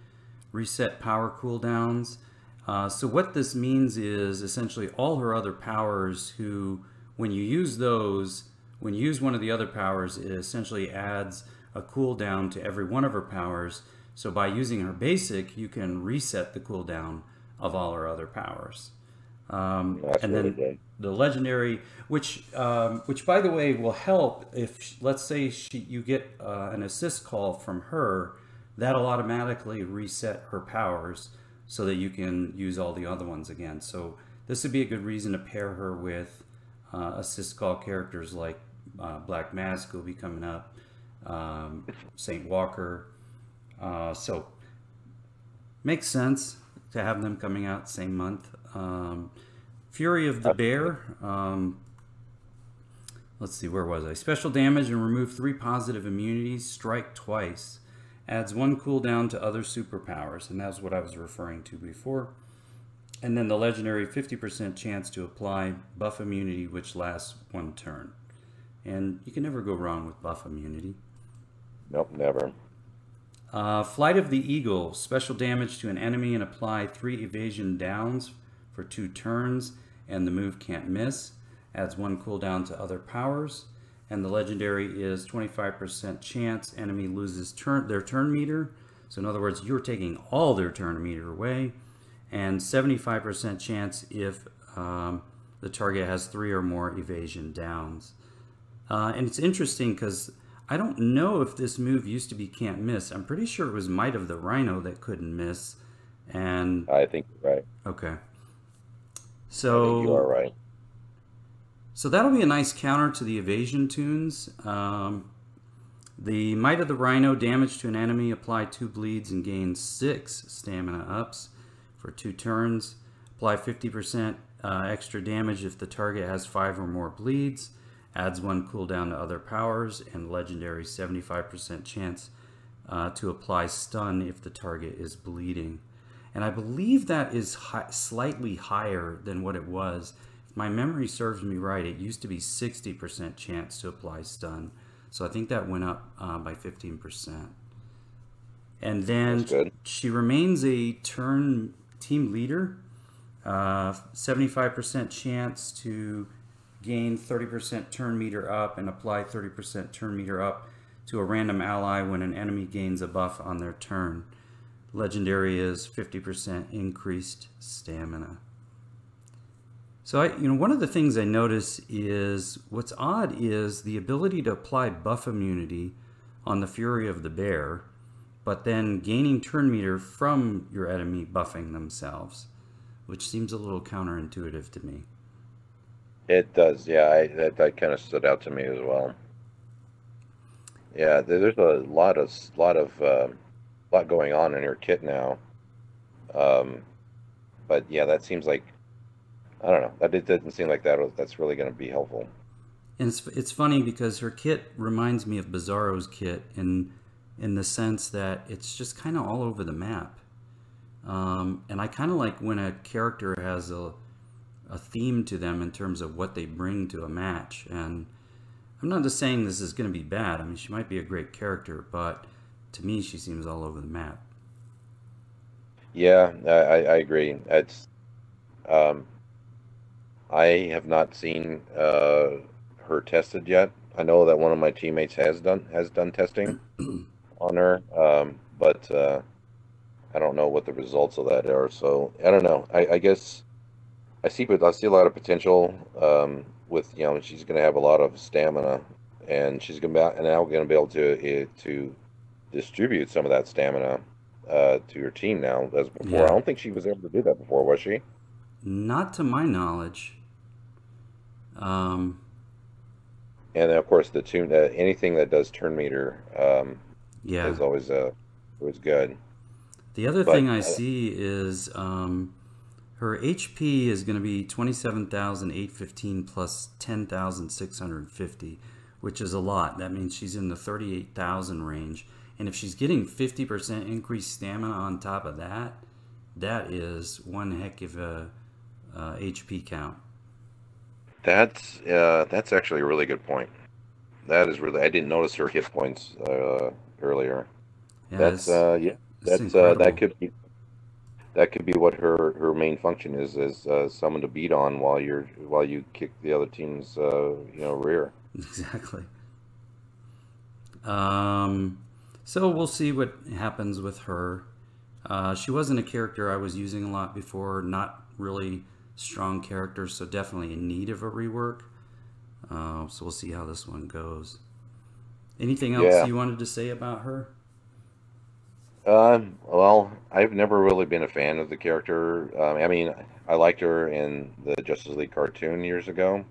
reset power cooldowns. Uh, so what this means is essentially all her other powers who, when you use those, when you use one of the other powers, it essentially adds a cooldown to every one of her powers. So by using her basic, you can reset the cooldown of all her other powers. Um, and then the legendary, which um, which by the way will help if let's say she you get uh, an assist call from her, that'll automatically reset her powers so that you can use all the other ones again. So this would be a good reason to pair her with uh, assist call characters like uh, Black Mask will be coming up, um, Saint Walker. Uh, so makes sense to have them coming out same month. Um, Fury of the Bear. Um, let's see, where was I? Special damage and remove three positive immunities. Strike twice. Adds one cooldown to other superpowers, and that's what I was referring to before. And then the legendary 50% chance to apply buff immunity, which lasts one turn. And you can never go wrong with buff immunity. Nope, never. Uh, Flight of the Eagle, special damage to an enemy and apply three evasion downs for two turns, and the move can't miss. Adds one cooldown to other powers. And the legendary is 25% chance enemy loses turn their turn meter. So in other words, you're taking all their turn meter away. And 75% chance if um, the target has three or more evasion downs. Uh, and it's interesting because I don't know if this move used to be can't miss. I'm pretty sure it was Might of the Rhino that couldn't miss. And I think right. okay. So you are right. so that'll be a nice counter to the evasion tunes. Um, the Might of the Rhino damage to an enemy, apply two bleeds and gain six stamina ups for two turns. Apply 50% uh, extra damage if the target has five or more bleeds. Adds one cooldown to other powers and legendary 75% chance uh, to apply stun if the target is bleeding. And I believe that is hi- slightly higher than what it was. If my memory serves me right, it used to be 60% chance to apply stun. So I think that went up uh, by 15%. And then she remains a turn team leader. Uh, 75% chance to gain 30% turn meter up and apply 30% turn meter up to a random ally when an enemy gains a buff on their turn. Legendary is 50% increased stamina. So I, you know, one of the things I notice is what's odd is the ability to apply buff immunity on the Fury of the Bear, but then gaining turn meter from your enemy buffing themselves, which seems a little counterintuitive to me. It does, yeah. I, that that kind of stood out to me as well. Yeah, there's a lot of lot of uh, uh, lot going on in her kit now. Um, but yeah, that seems like I don't know. That it doesn't seem like that. That's really going to be helpful. And it's, it's funny because her kit reminds me of Bizarro's kit in in the sense that it's just kind of all over the map. Um, and I kind of like when a character has a a theme to them in terms of what they bring to a match. And I'm not just saying this is going to be bad. I mean, she might be a great character, but to me, she seems all over the map. Yeah, I, I agree. It's um, I have not seen uh, her tested yet. I know that one of my teammates has done has done testing on her, um, but uh, I don't know what the results of that are. So I don't know. I, I guess I see, but I see a lot of potential um, with you know she's going to have a lot of stamina, and she's going to be now going to be able to eh, to distribute some of that stamina uh, to your team now as before. Yeah. I don't think she was able to do that before, was she? Not to my knowledge. Um, And of course, the tune uh, anything that does turn meter um, yeah. is always uh, always good. The other But, thing I uh, see is um, her HP is going to be 27,815 plus 10,650, which is a lot. That means she's in the 38,000 range. And if she's getting 50% increased stamina on top of that, that is one heck of a uh, HP count. That's uh, that's actually a really good point. That is really I didn't notice her hit points uh, earlier. Yeah, that's uh, yeah. That's uh, that could be that could be what her her main function is is uh, someone to beat on while you're while you kick the other team's uh, you know rear. Exactly. Um, so we'll see what happens with her. Uh, she wasn't a character I was using a lot before, not really strong character, so definitely in need of a rework. Uh, so we'll see how this one goes. Anything else Yeah. you wanted to say about her? Um, well, I've never really been a fan of the character. Um, I mean, I liked her in the Justice League cartoon years ago.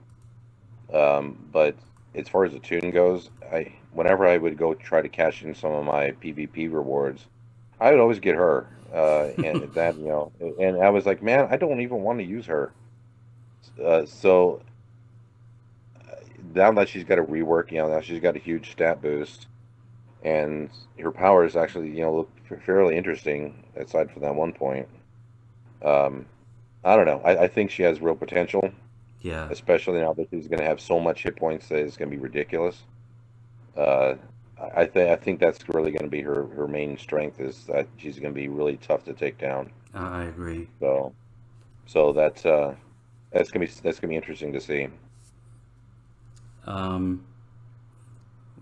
Um, but as far as the tune goes, I whenever I would go try to cash in some of my PvP rewards, I would always get her. Uh, and that you know, and I was like, man, I don't even want to use her. uh, so uh, now that she's got a rework, you know, now she's got a huge stat boost, and her powers actually, you know, look fairly interesting. Aside from that one point, um, I don't know. I, I think she has real potential. Yeah. Especially now that she's going to have so much hit points that it's going to be ridiculous. Uh, I think I think that's really going to be her her main strength is that she's going to be really tough to take down. Uh, I agree. So, so that's uh, that's gonna be that's gonna be interesting to see. Um,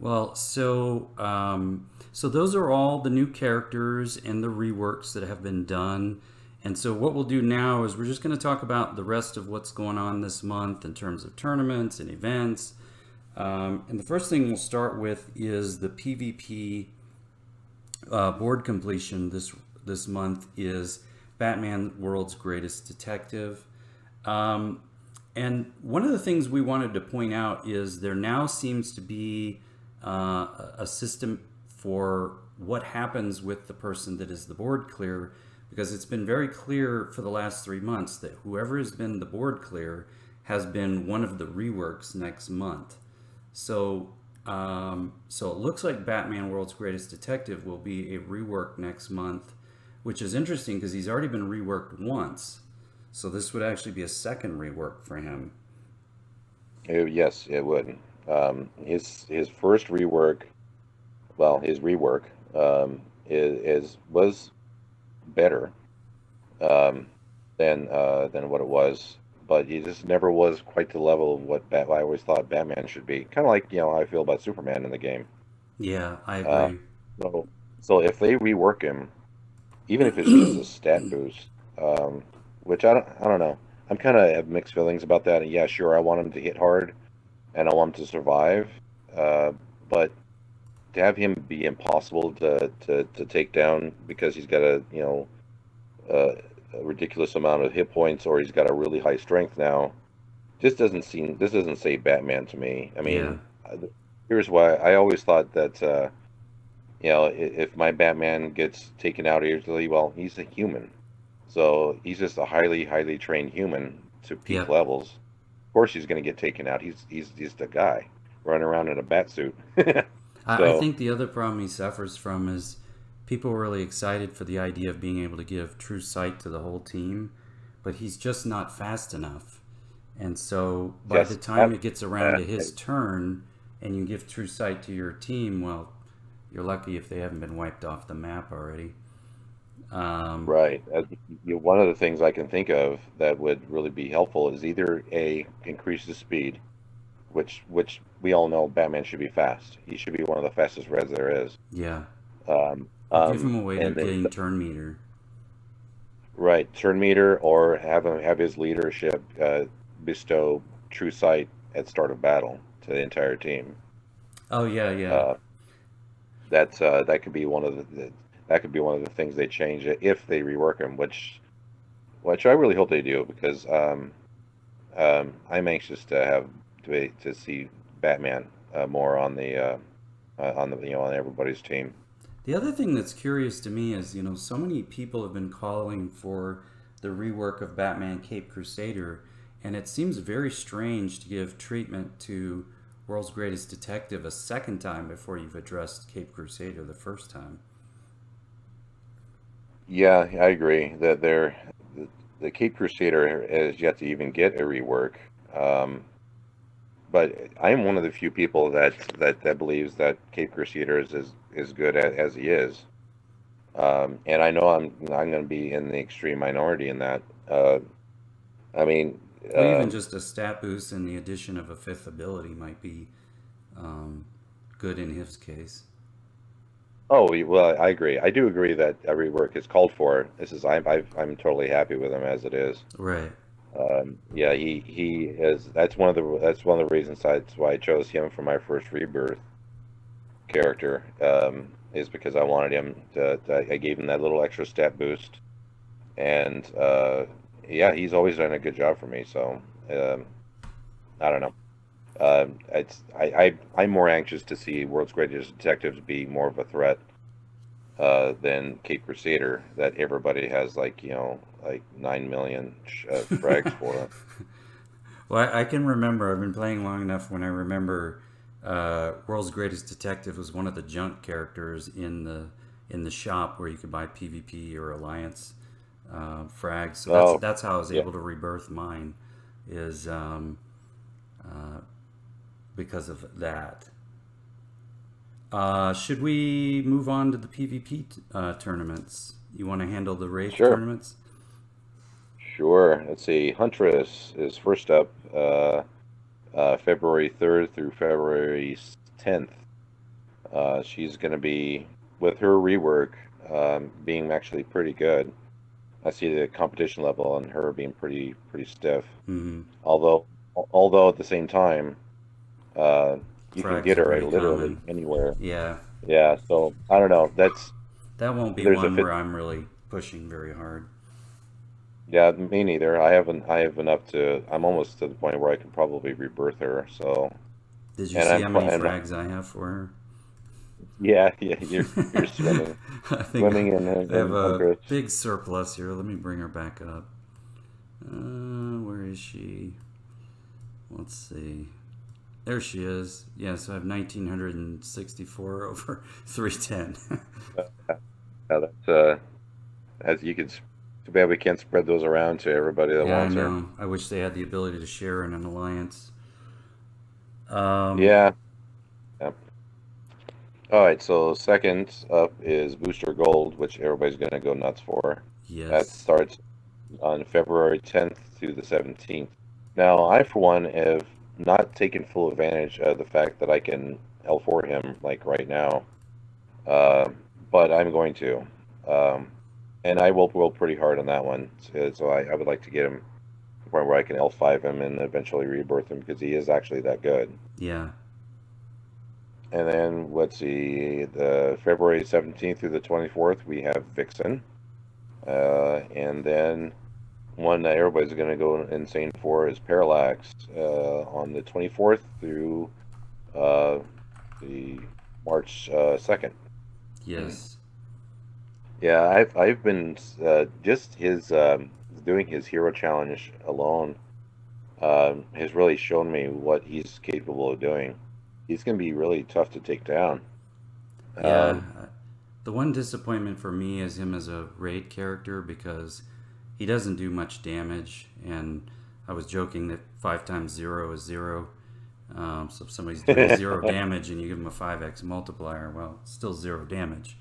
well, so um, so those are all the new characters and the reworks that have been done. And so what we'll do now is we're just going to talk about the rest of what's going on this month in terms of tournaments and events. Um, and the first thing we'll start with is the PvP uh, board completion this this month is Batman World's Greatest Detective. Um, and one of the things we wanted to point out is there now seems to be uh, a system for what happens with the person that is the board clear because it's been very clear for the last three months that whoever has been the board clear has been one of the reworks next month. So, um, so it looks like Batman World's Greatest Detective will be a rework next month, which is interesting because he's already been reworked once. So this would actually be a second rework for him. It, yes, it would. Um, his his first rework, well, his rework um, is, is was better um, than uh, than what it was, but he just never was quite the level of what Bat- I always thought Batman should be. Kind of like you know how I feel about Superman in the game. Yeah, I Uh, agree. So, so if they rework him, even if it's just a stat boost, um, which I don't, I don't know. I'm kind of have mixed feelings about that. And yeah, sure, I want him to hit hard, and I want him to survive. Uh, but to have him be impossible to, to, to take down because he's got a you know uh, a ridiculous amount of hit points or he's got a really high strength now, just doesn't seem. This doesn't say Batman to me. I mean, uh, here's why I always thought that. Uh, you know, if my Batman gets taken out easily, well, he's a human. So he's just a highly, highly trained human to peak Yeah. levels. Of course, he's going to get taken out. He's he's just a guy running around in a bat suit. I, I think the other problem he suffers from is people are really excited for the idea of being able to give true sight to the whole team, but he's just not fast enough. And so by Yes, the time that- it gets around to his turn and you give true sight to your team, well, you're lucky if they haven't been wiped off the map already. Um, Right. As, you know, one of the things I can think of that would really be helpful is either a increase the speed, which which we all know Batman should be fast. He should be one of the fastest reds there is. Yeah. Um, give um, him a way to gain turn meter. Right, turn meter, or have him have his leadership uh, bestow true sight at start of battle to the entire team. Oh, yeah, yeah. Uh, that's uh, that could be one of the, the that could be one of the things they change if they rework him, which which I really hope they do because um, um, I'm anxious to have to, to see Batman uh, more on the uh, uh, on the you know on everybody's team. The other thing that's curious to me is, you know, so many people have been calling for the rework of Batman Cape Crusader, and it seems very strange to give treatment to World's Greatest Detective a second time before you've addressed Cape Crusader the first time. Yeah, I agree that they're the, the Cape Crusader has yet to even get a rework. Um, but I am one of the few people that that, that believes that Cape Crusader is as, good as, as he is. Um, and I know I'm I'm going to be in the extreme minority in that. Uh, I mean, uh, even just a stat boost and the addition of a fifth ability might be um, good in his case. oh well, I agree. I do agree that every work is called for. This is I'm I've, I'm totally happy with him as it is. Right. Um, yeah, he he is. That's one of the that's one of the reasons that's why I chose him for my first rebirth character. Um, is because I wanted him to, to. I gave him that little extra stat boost, and uh, yeah, he's always done a good job for me. So um, I don't know. Um, it's I, I I'm more anxious to see World's Greatest Detectives be more of a threat uh, than Cape Crusader that everybody has like you know like nine million sh- uh, frags for. well, I, I, can remember. I've been playing long enough when I remember uh, World's Greatest Detective was one of the junk characters in the in the shop where you could buy PvP or Alliance uh, frags. So that's, oh, that's how I was yeah. able to rebirth mine, is um, uh, because of that. Uh, should we move on to the PvP uh, tournaments? You want to handle the raid sure. tournaments? Sure. Let's see. Huntress is first up uh, uh, February 3rd through February 10th. Uh, she's going to be, with her rework, um, being actually pretty good. I see the competition level on her being pretty pretty stiff. Mm-hmm. Although, although at the same time, uh, you can get her literally common. anywhere. Yeah. Yeah. So I don't know. That's that won't be one where I'm really pushing very hard. Yeah, me neither. I haven't. I have enough to. I'm almost to the point where I can probably rebirth her. So. Did you see I'm, how many frags I have for her? Yeah, yeah, you're, you're swimming, I think swimming in. in I have a big surplus here. Let me bring her back up. Uh, where is she? Let's see. There she is. Yeah, so I have 1964 over 310. yeah, that's uh, as you can too bad we can't spread those around to everybody that yeah, wants I know. Her. I wish they had the ability to share in an alliance. Um, yeah. yeah. All right. So second up is Booster Gold, which everybody's going to go nuts for. Yes. That starts on February 10th through the 17th. Now, I for one have not taking full advantage of the fact that I can L4 him like right now, uh, but I'm going to. Um, and I will roll pretty hard on that one. So, so I, I, would like to get him to the point where I can L5 him and eventually rebirth him because he is actually that good. Yeah. And then let's see, the February 17th through the 24th, we have Vixen. Uh, and then one that everybody's going to go insane for is Parallax uh, on the 24th through uh, the March uh, 2nd. Uh, yes. Yeah, I've I've been uh, just his um, doing his hero challenge alone um, has really shown me what he's capable of doing. He's going to be really tough to take down. Yeah, um, the one disappointment for me is him as a raid character because he doesn't do much damage, and I was joking that five times zero is zero. Um, so if somebody's doing zero damage and you give them a five x multiplier, well, still zero damage.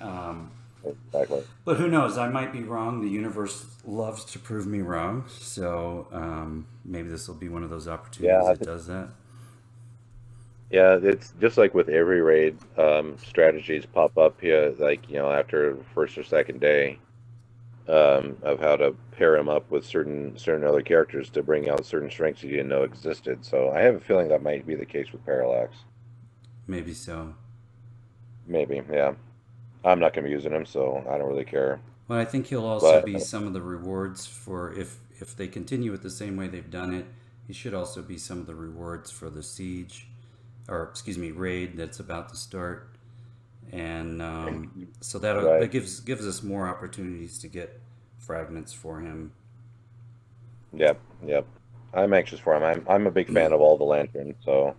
Um, Exactly. But who knows? I might be wrong. The universe loves to prove me wrong. So um, maybe this will be one of those opportunities yeah, that does that. Yeah, it's just like with every raid, um, strategies pop up here, like, you know, after first or second day um, of how to pair him up with certain certain other characters to bring out certain strengths you didn't know existed. So I have a feeling that might be the case with Parallax. Maybe so. Maybe, yeah. I'm not going to be using him, so I don't really care. Well, I think he'll also but, be some of the rewards for if if they continue it the same way they've done it. He should also be some of the rewards for the siege, or excuse me, raid that's about to start, and um, so that right. that gives gives us more opportunities to get fragments for him. Yep, yep. I'm anxious for him. I'm I'm a big fan of all the lanterns, so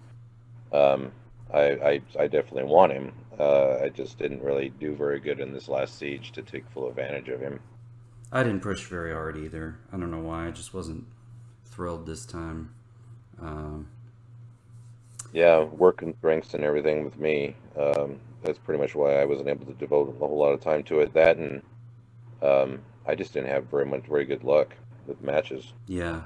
um, I, I I definitely want him. Uh, I just didn't really do very good in this last siege to take full advantage of him. I didn't push very hard either. I don't know why. I just wasn't thrilled this time. Um, yeah, work and strengths and everything with me. Um, that's pretty much why I wasn't able to devote a whole lot of time to it. That and um, I just didn't have very much very good luck with matches. Yeah,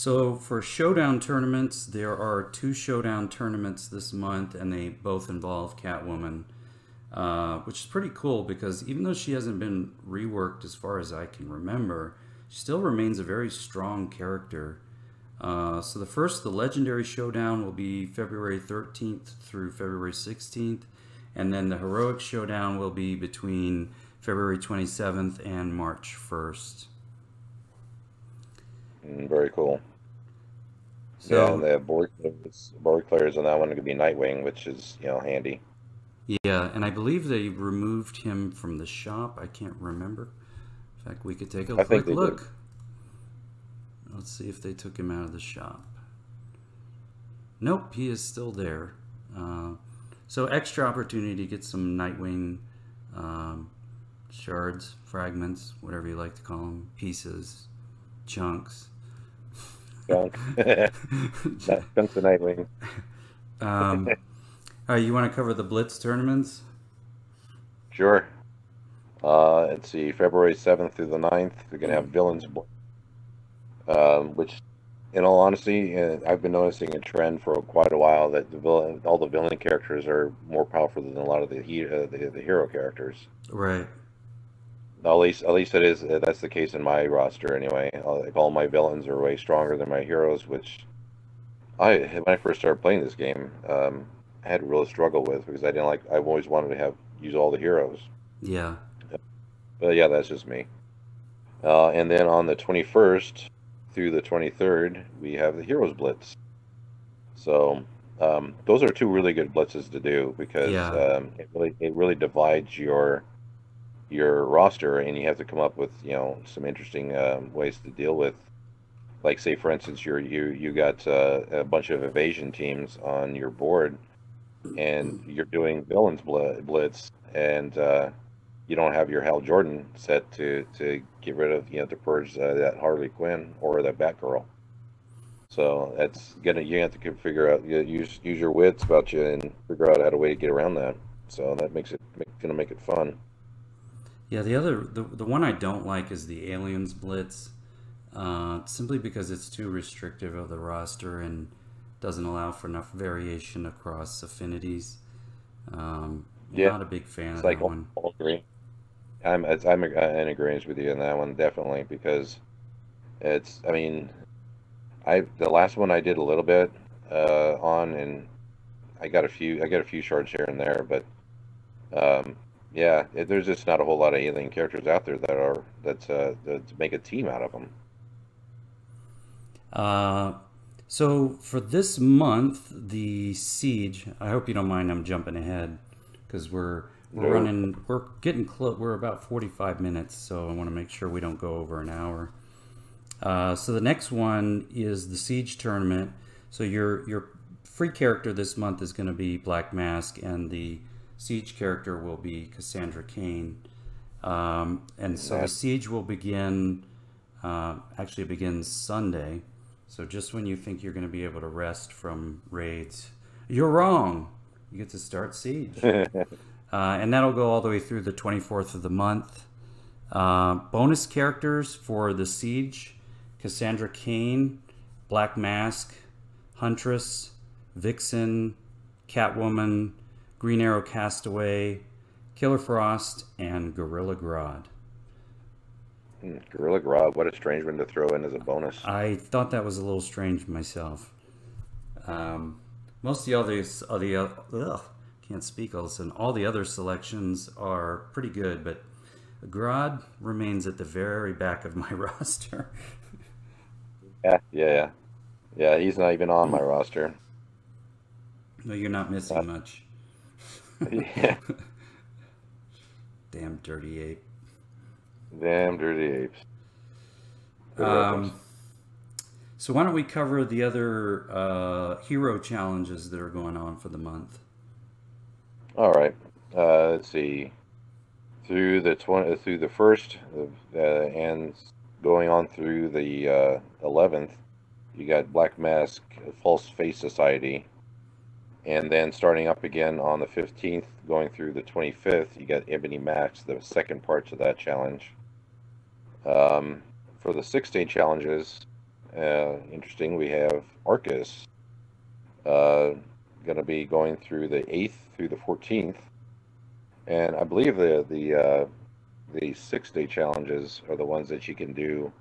so for showdown tournaments, there are two showdown tournaments this month, and they both involve Catwoman, uh, which is pretty cool because even though she hasn't been reworked as far as I can remember, she still remains a very strong character. Uh, so the first, the Legendary Showdown, will be February 13th through February 16th, and then the Heroic Showdown will be between February 27th and March 1st. Mm, very cool. So the board players, board players on that one could be Nightwing, which is you know handy. Yeah, and I believe they removed him from the shop. I can't remember. In fact, we could take a quick look. Let's see if they took him out of the shop. Nope, he is still there. Uh, so extra opportunity to get some Nightwing um, shards, fragments, whatever you like to call them, pieces, chunks. Chunk. Chunks of Nightwing. Um, all right, you want to cover the Blitz tournaments? Sure. Uh, let's see, February 7th through the 9th, we're going to have Villains, um, which, in all honesty, uh, I've been noticing a trend for quite a while that the villain, all the villain characters are more powerful than a lot of the, he, uh, the, the hero characters. Right. At least, at least it is. uh, That's the case in my roster, anyway. Uh, Like all my villains are way stronger than my heroes, which I, when I first started playing this game, um, I had to really struggle with because I didn't like. I've always wanted to have use all the heroes. Yeah. But yeah, that's just me. Uh, and then on the 21st through the 23rd, we have the Heroes Blitz. So um, those are two really good blitzes to do because Yeah. um, it really it really divides your your roster, and you have to come up with you know some interesting um, ways to deal with. Like say for instance, you're you you got uh, a bunch of evasion teams on your board, and you're doing villains blitz, and uh, you don't have your Hal Jordan set to to get rid of you know to purge uh, that Harley Quinn or that Batgirl. So that's gonna you have to figure out you use use your wits about you and figure out how to way to get around that. So that makes it make, gonna make it fun. Yeah, the other the, the one I don't like is the aliens blitz, uh, simply because it's too restrictive of the roster and doesn't allow for enough variation across affinities. Um, Yeah. not a big fan It's of like that all, one. all agree. I'm I'm in agreement with you on that one definitely because it's I mean I the last one I did a little bit uh, on and I got a few I got a few shards here and there but um, yeah it, there's just not a whole lot of alien characters out there that are that's uh, that to make a team out of them. Uh, so for this month, the siege. I hope you don't mind. I'm jumping ahead because we're we're No. running. We're getting close. We're about 45 minutes, so I want to make sure we don't go over an hour. Uh, so the next one is the siege tournament. So your your free character this month is going to be Black Mask, and the siege character will be Cassandra Cain. Um, and so the siege will begin. Uh, actually, begins Sunday. So just when you think you're going to be able to rest from raids, you're wrong. You get to start siege, uh, and that'll go all the way through the 24th of the month. Uh, bonus characters for the siege: Cassandra Cain, Black Mask, Huntress, Vixen, Catwoman, Green Arrow Castaway, Killer Frost, and Gorilla Grodd. Hmm, Gorilla Grodd, what a strange one to throw in as a bonus. I thought that was a little strange myself. Um, most of the others, the ugh, can't speak all of a sudden. All the other selections are pretty good, but Grodd remains at the very back of my roster. Yeah, yeah, yeah. Yeah, he's not even on my roster. no, you're not missing much. yeah. Damn dirty ape. Damn dirty apes. Good reference. Um, so why don't we cover the other uh, hero challenges that are going on for the month? All right. Uh, let's see. Through the twenty, through the first, uh, and going on through the uh, eleventh, you got Black Mask, False Face Society, and then starting up again on the fifteenth, going through the twenty-fifth, you got Ebony Max, the second part to that challenge. Um, for the six-day challenges, uh, interesting. We have Arcus, uh, going to be going through the 8th through the 14th and i believe the the uh, the six day challenges are the ones that you can do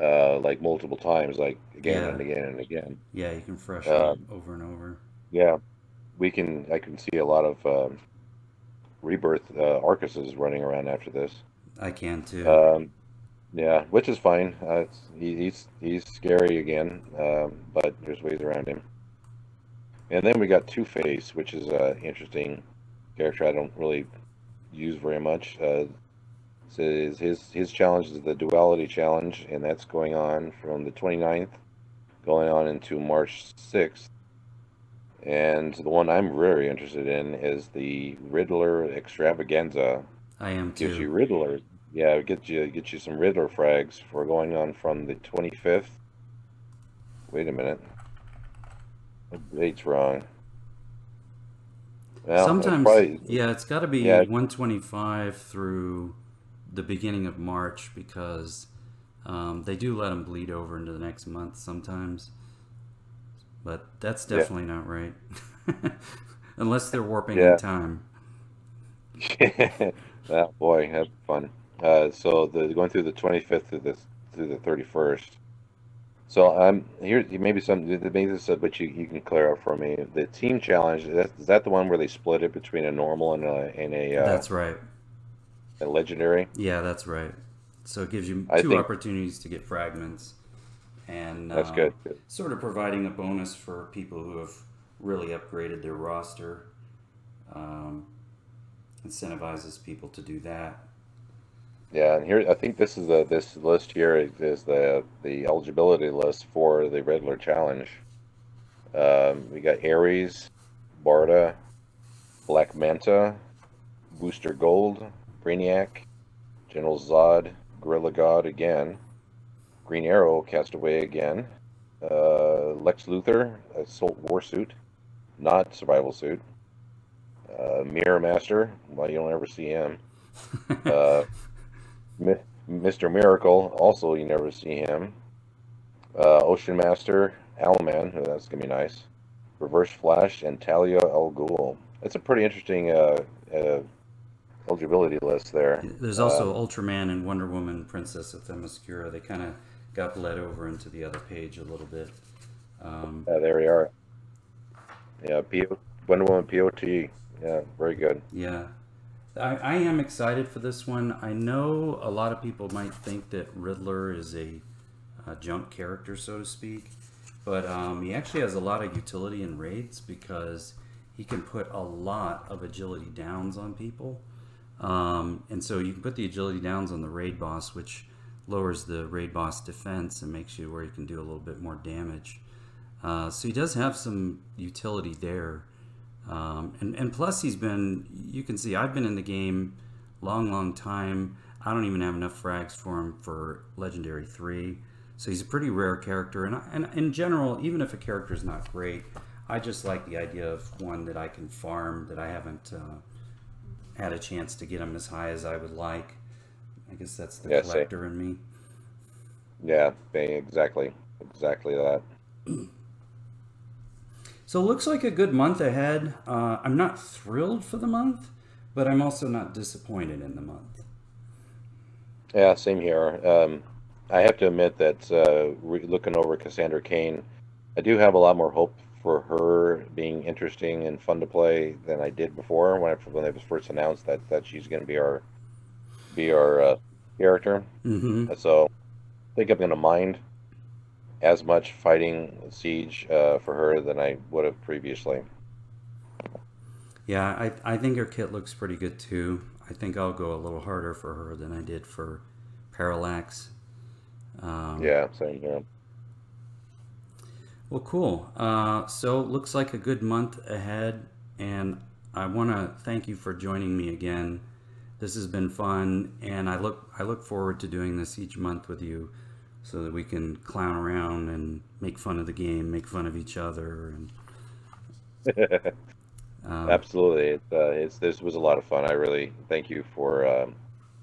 uh, like multiple times like again Yeah. and again and again Yeah, you can fresh Uh, over and over. yeah we can i can see a lot of um, rebirth uh, arcuses running around after this I can too. um, yeah which is fine uh, he, he's he's scary again um, but there's ways around him and then we got two face which is uh, interesting character i don't really use very much uh, So his, his his challenge is the duality challenge, and that's going on from the 29th, going on into March 6th. And the one I'm very interested in is the Riddler Extravaganza. I am too. Gives you. Riddler. Yeah, get you get you some Riddler frags for going on from the 25th. Wait a minute. Date's wrong. Well, Sometimes, probably, yeah, it's got to be yeah, 125 through the beginning of March because um, they do let them bleed over into the next month sometimes. But that's yeah, definitely not right. Unless they're warping in yeah. time. That boy, have fun. Uh, so the going through the 25th to the through the 31st. So um, here maybe some maybe this is but you you can clear up for me. The team challenge is that, is that the one where they split it between a normal and a and a, uh, That's right. a legendary? Yeah, that's right. So it gives you two think opportunities to get fragments and that's uh, good. Good. sort of providing a bonus for people who have really upgraded their roster. Um, incentivizes people to do that. Yeah, and here I think this is the this list here is the the eligibility list for the Riddler challenge. Um, we got Ares, Barda, Black Manta, Booster Gold, Brainiac, General Zod, Gorilla Grodd again, Green Arrow, Castaway again, uh, Lex Luthor, Assault Warsuit, not Survival Suit, uh, Mirror Master, well, you don't ever see him. Uh, Mi- Mr. Miracle, also you never see him. Uh, Ocean Master, Owlman, oh, that's gonna be nice. Reverse Flash, and Talia al Ghul. That's a pretty interesting uh, uh, eligibility list there. There's also Ultraman and Wonder Woman, Princess of Themyscira. They kind of got bled over into the other page a little bit. Um, yeah, there we are. Yeah, P- Wonder Woman POT. Yeah, very good. yeah, I, I am excited for this one. I know a lot of people might think that Riddler is a, a junk character, so to speak, but um, he actually has a lot of utility in raids because he can put a lot of agility downs on people. Um, and so you can put the agility downs on the raid boss, which lowers the raid boss defense and makes you where you can do a little bit more damage. Uh, so he does have some utility there. Um, and, and plus he's been, you can see I've been in the game long, long time. I don't even have enough frags for him for Legendary 3. So he's a pretty rare character. And, I- and in general, even if a character is not great, I just like the idea of one that I can farm that I haven't uh, had a chance to get him as high as I would like. I guess that's the Yeah, same. collector in me. Yeah, exactly, exactly that. So it looks like a good month ahead. Uh, I'm not thrilled for the month, but I'm also not disappointed in the month. Yeah, same here. Um, I have to admit that uh, re- looking over Cassandra Cain, I do have a lot more hope for her being interesting and fun to play than I did before when I, when it was first announced that, that she's going to be our be our uh, character. hmm So I think I'm going to mind as much fighting Siege uh, for her than I would have previously. Yeah, I, I think her kit looks pretty good too. I think I'll go a little harder for her than I did for Parallax. Um, Yeah, same here. Well, cool. Uh, so looks like a good month ahead, and I want to thank you for joining me again. This has been fun, and I look I look forward to doing this each month with you, so that we can clown around and make fun of the game, make fun of each other, and um, Absolutely. It's, uh, it's this was a lot of fun. I really thank you for um,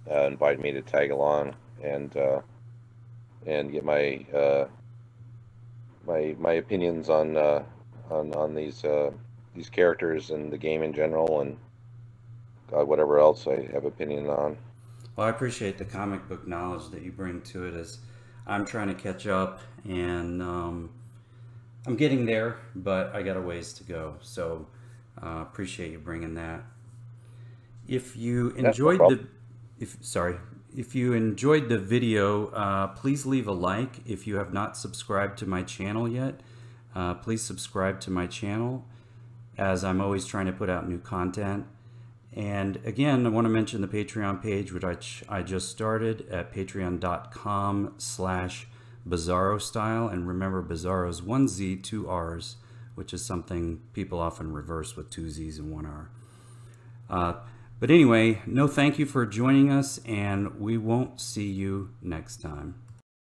uh, inviting me to tag along and uh, and get my uh, my my opinions on uh, on on these uh, these characters and the game in general and God, whatever else I have opinion on. Well, I appreciate the comic book knowledge that you bring to it as I'm trying to catch up and um, I'm getting there, but I got a ways to go. So uh, appreciate you bringing that. If you Yeah, no enjoyed the, if sorry, if you enjoyed the video, uh, please leave a like. If you have not subscribed to my channel yet, uh, please subscribe to my channel as I'm always trying to put out new content. And again, I want to mention the Patreon page, which I, just started at patreon.com slash Bizarro Style. And remember, Bizarro is one Z, two R's, which is something people often reverse with two Z's and one R. Uh, but anyway, no thank you for joining us, and we won't see you next time.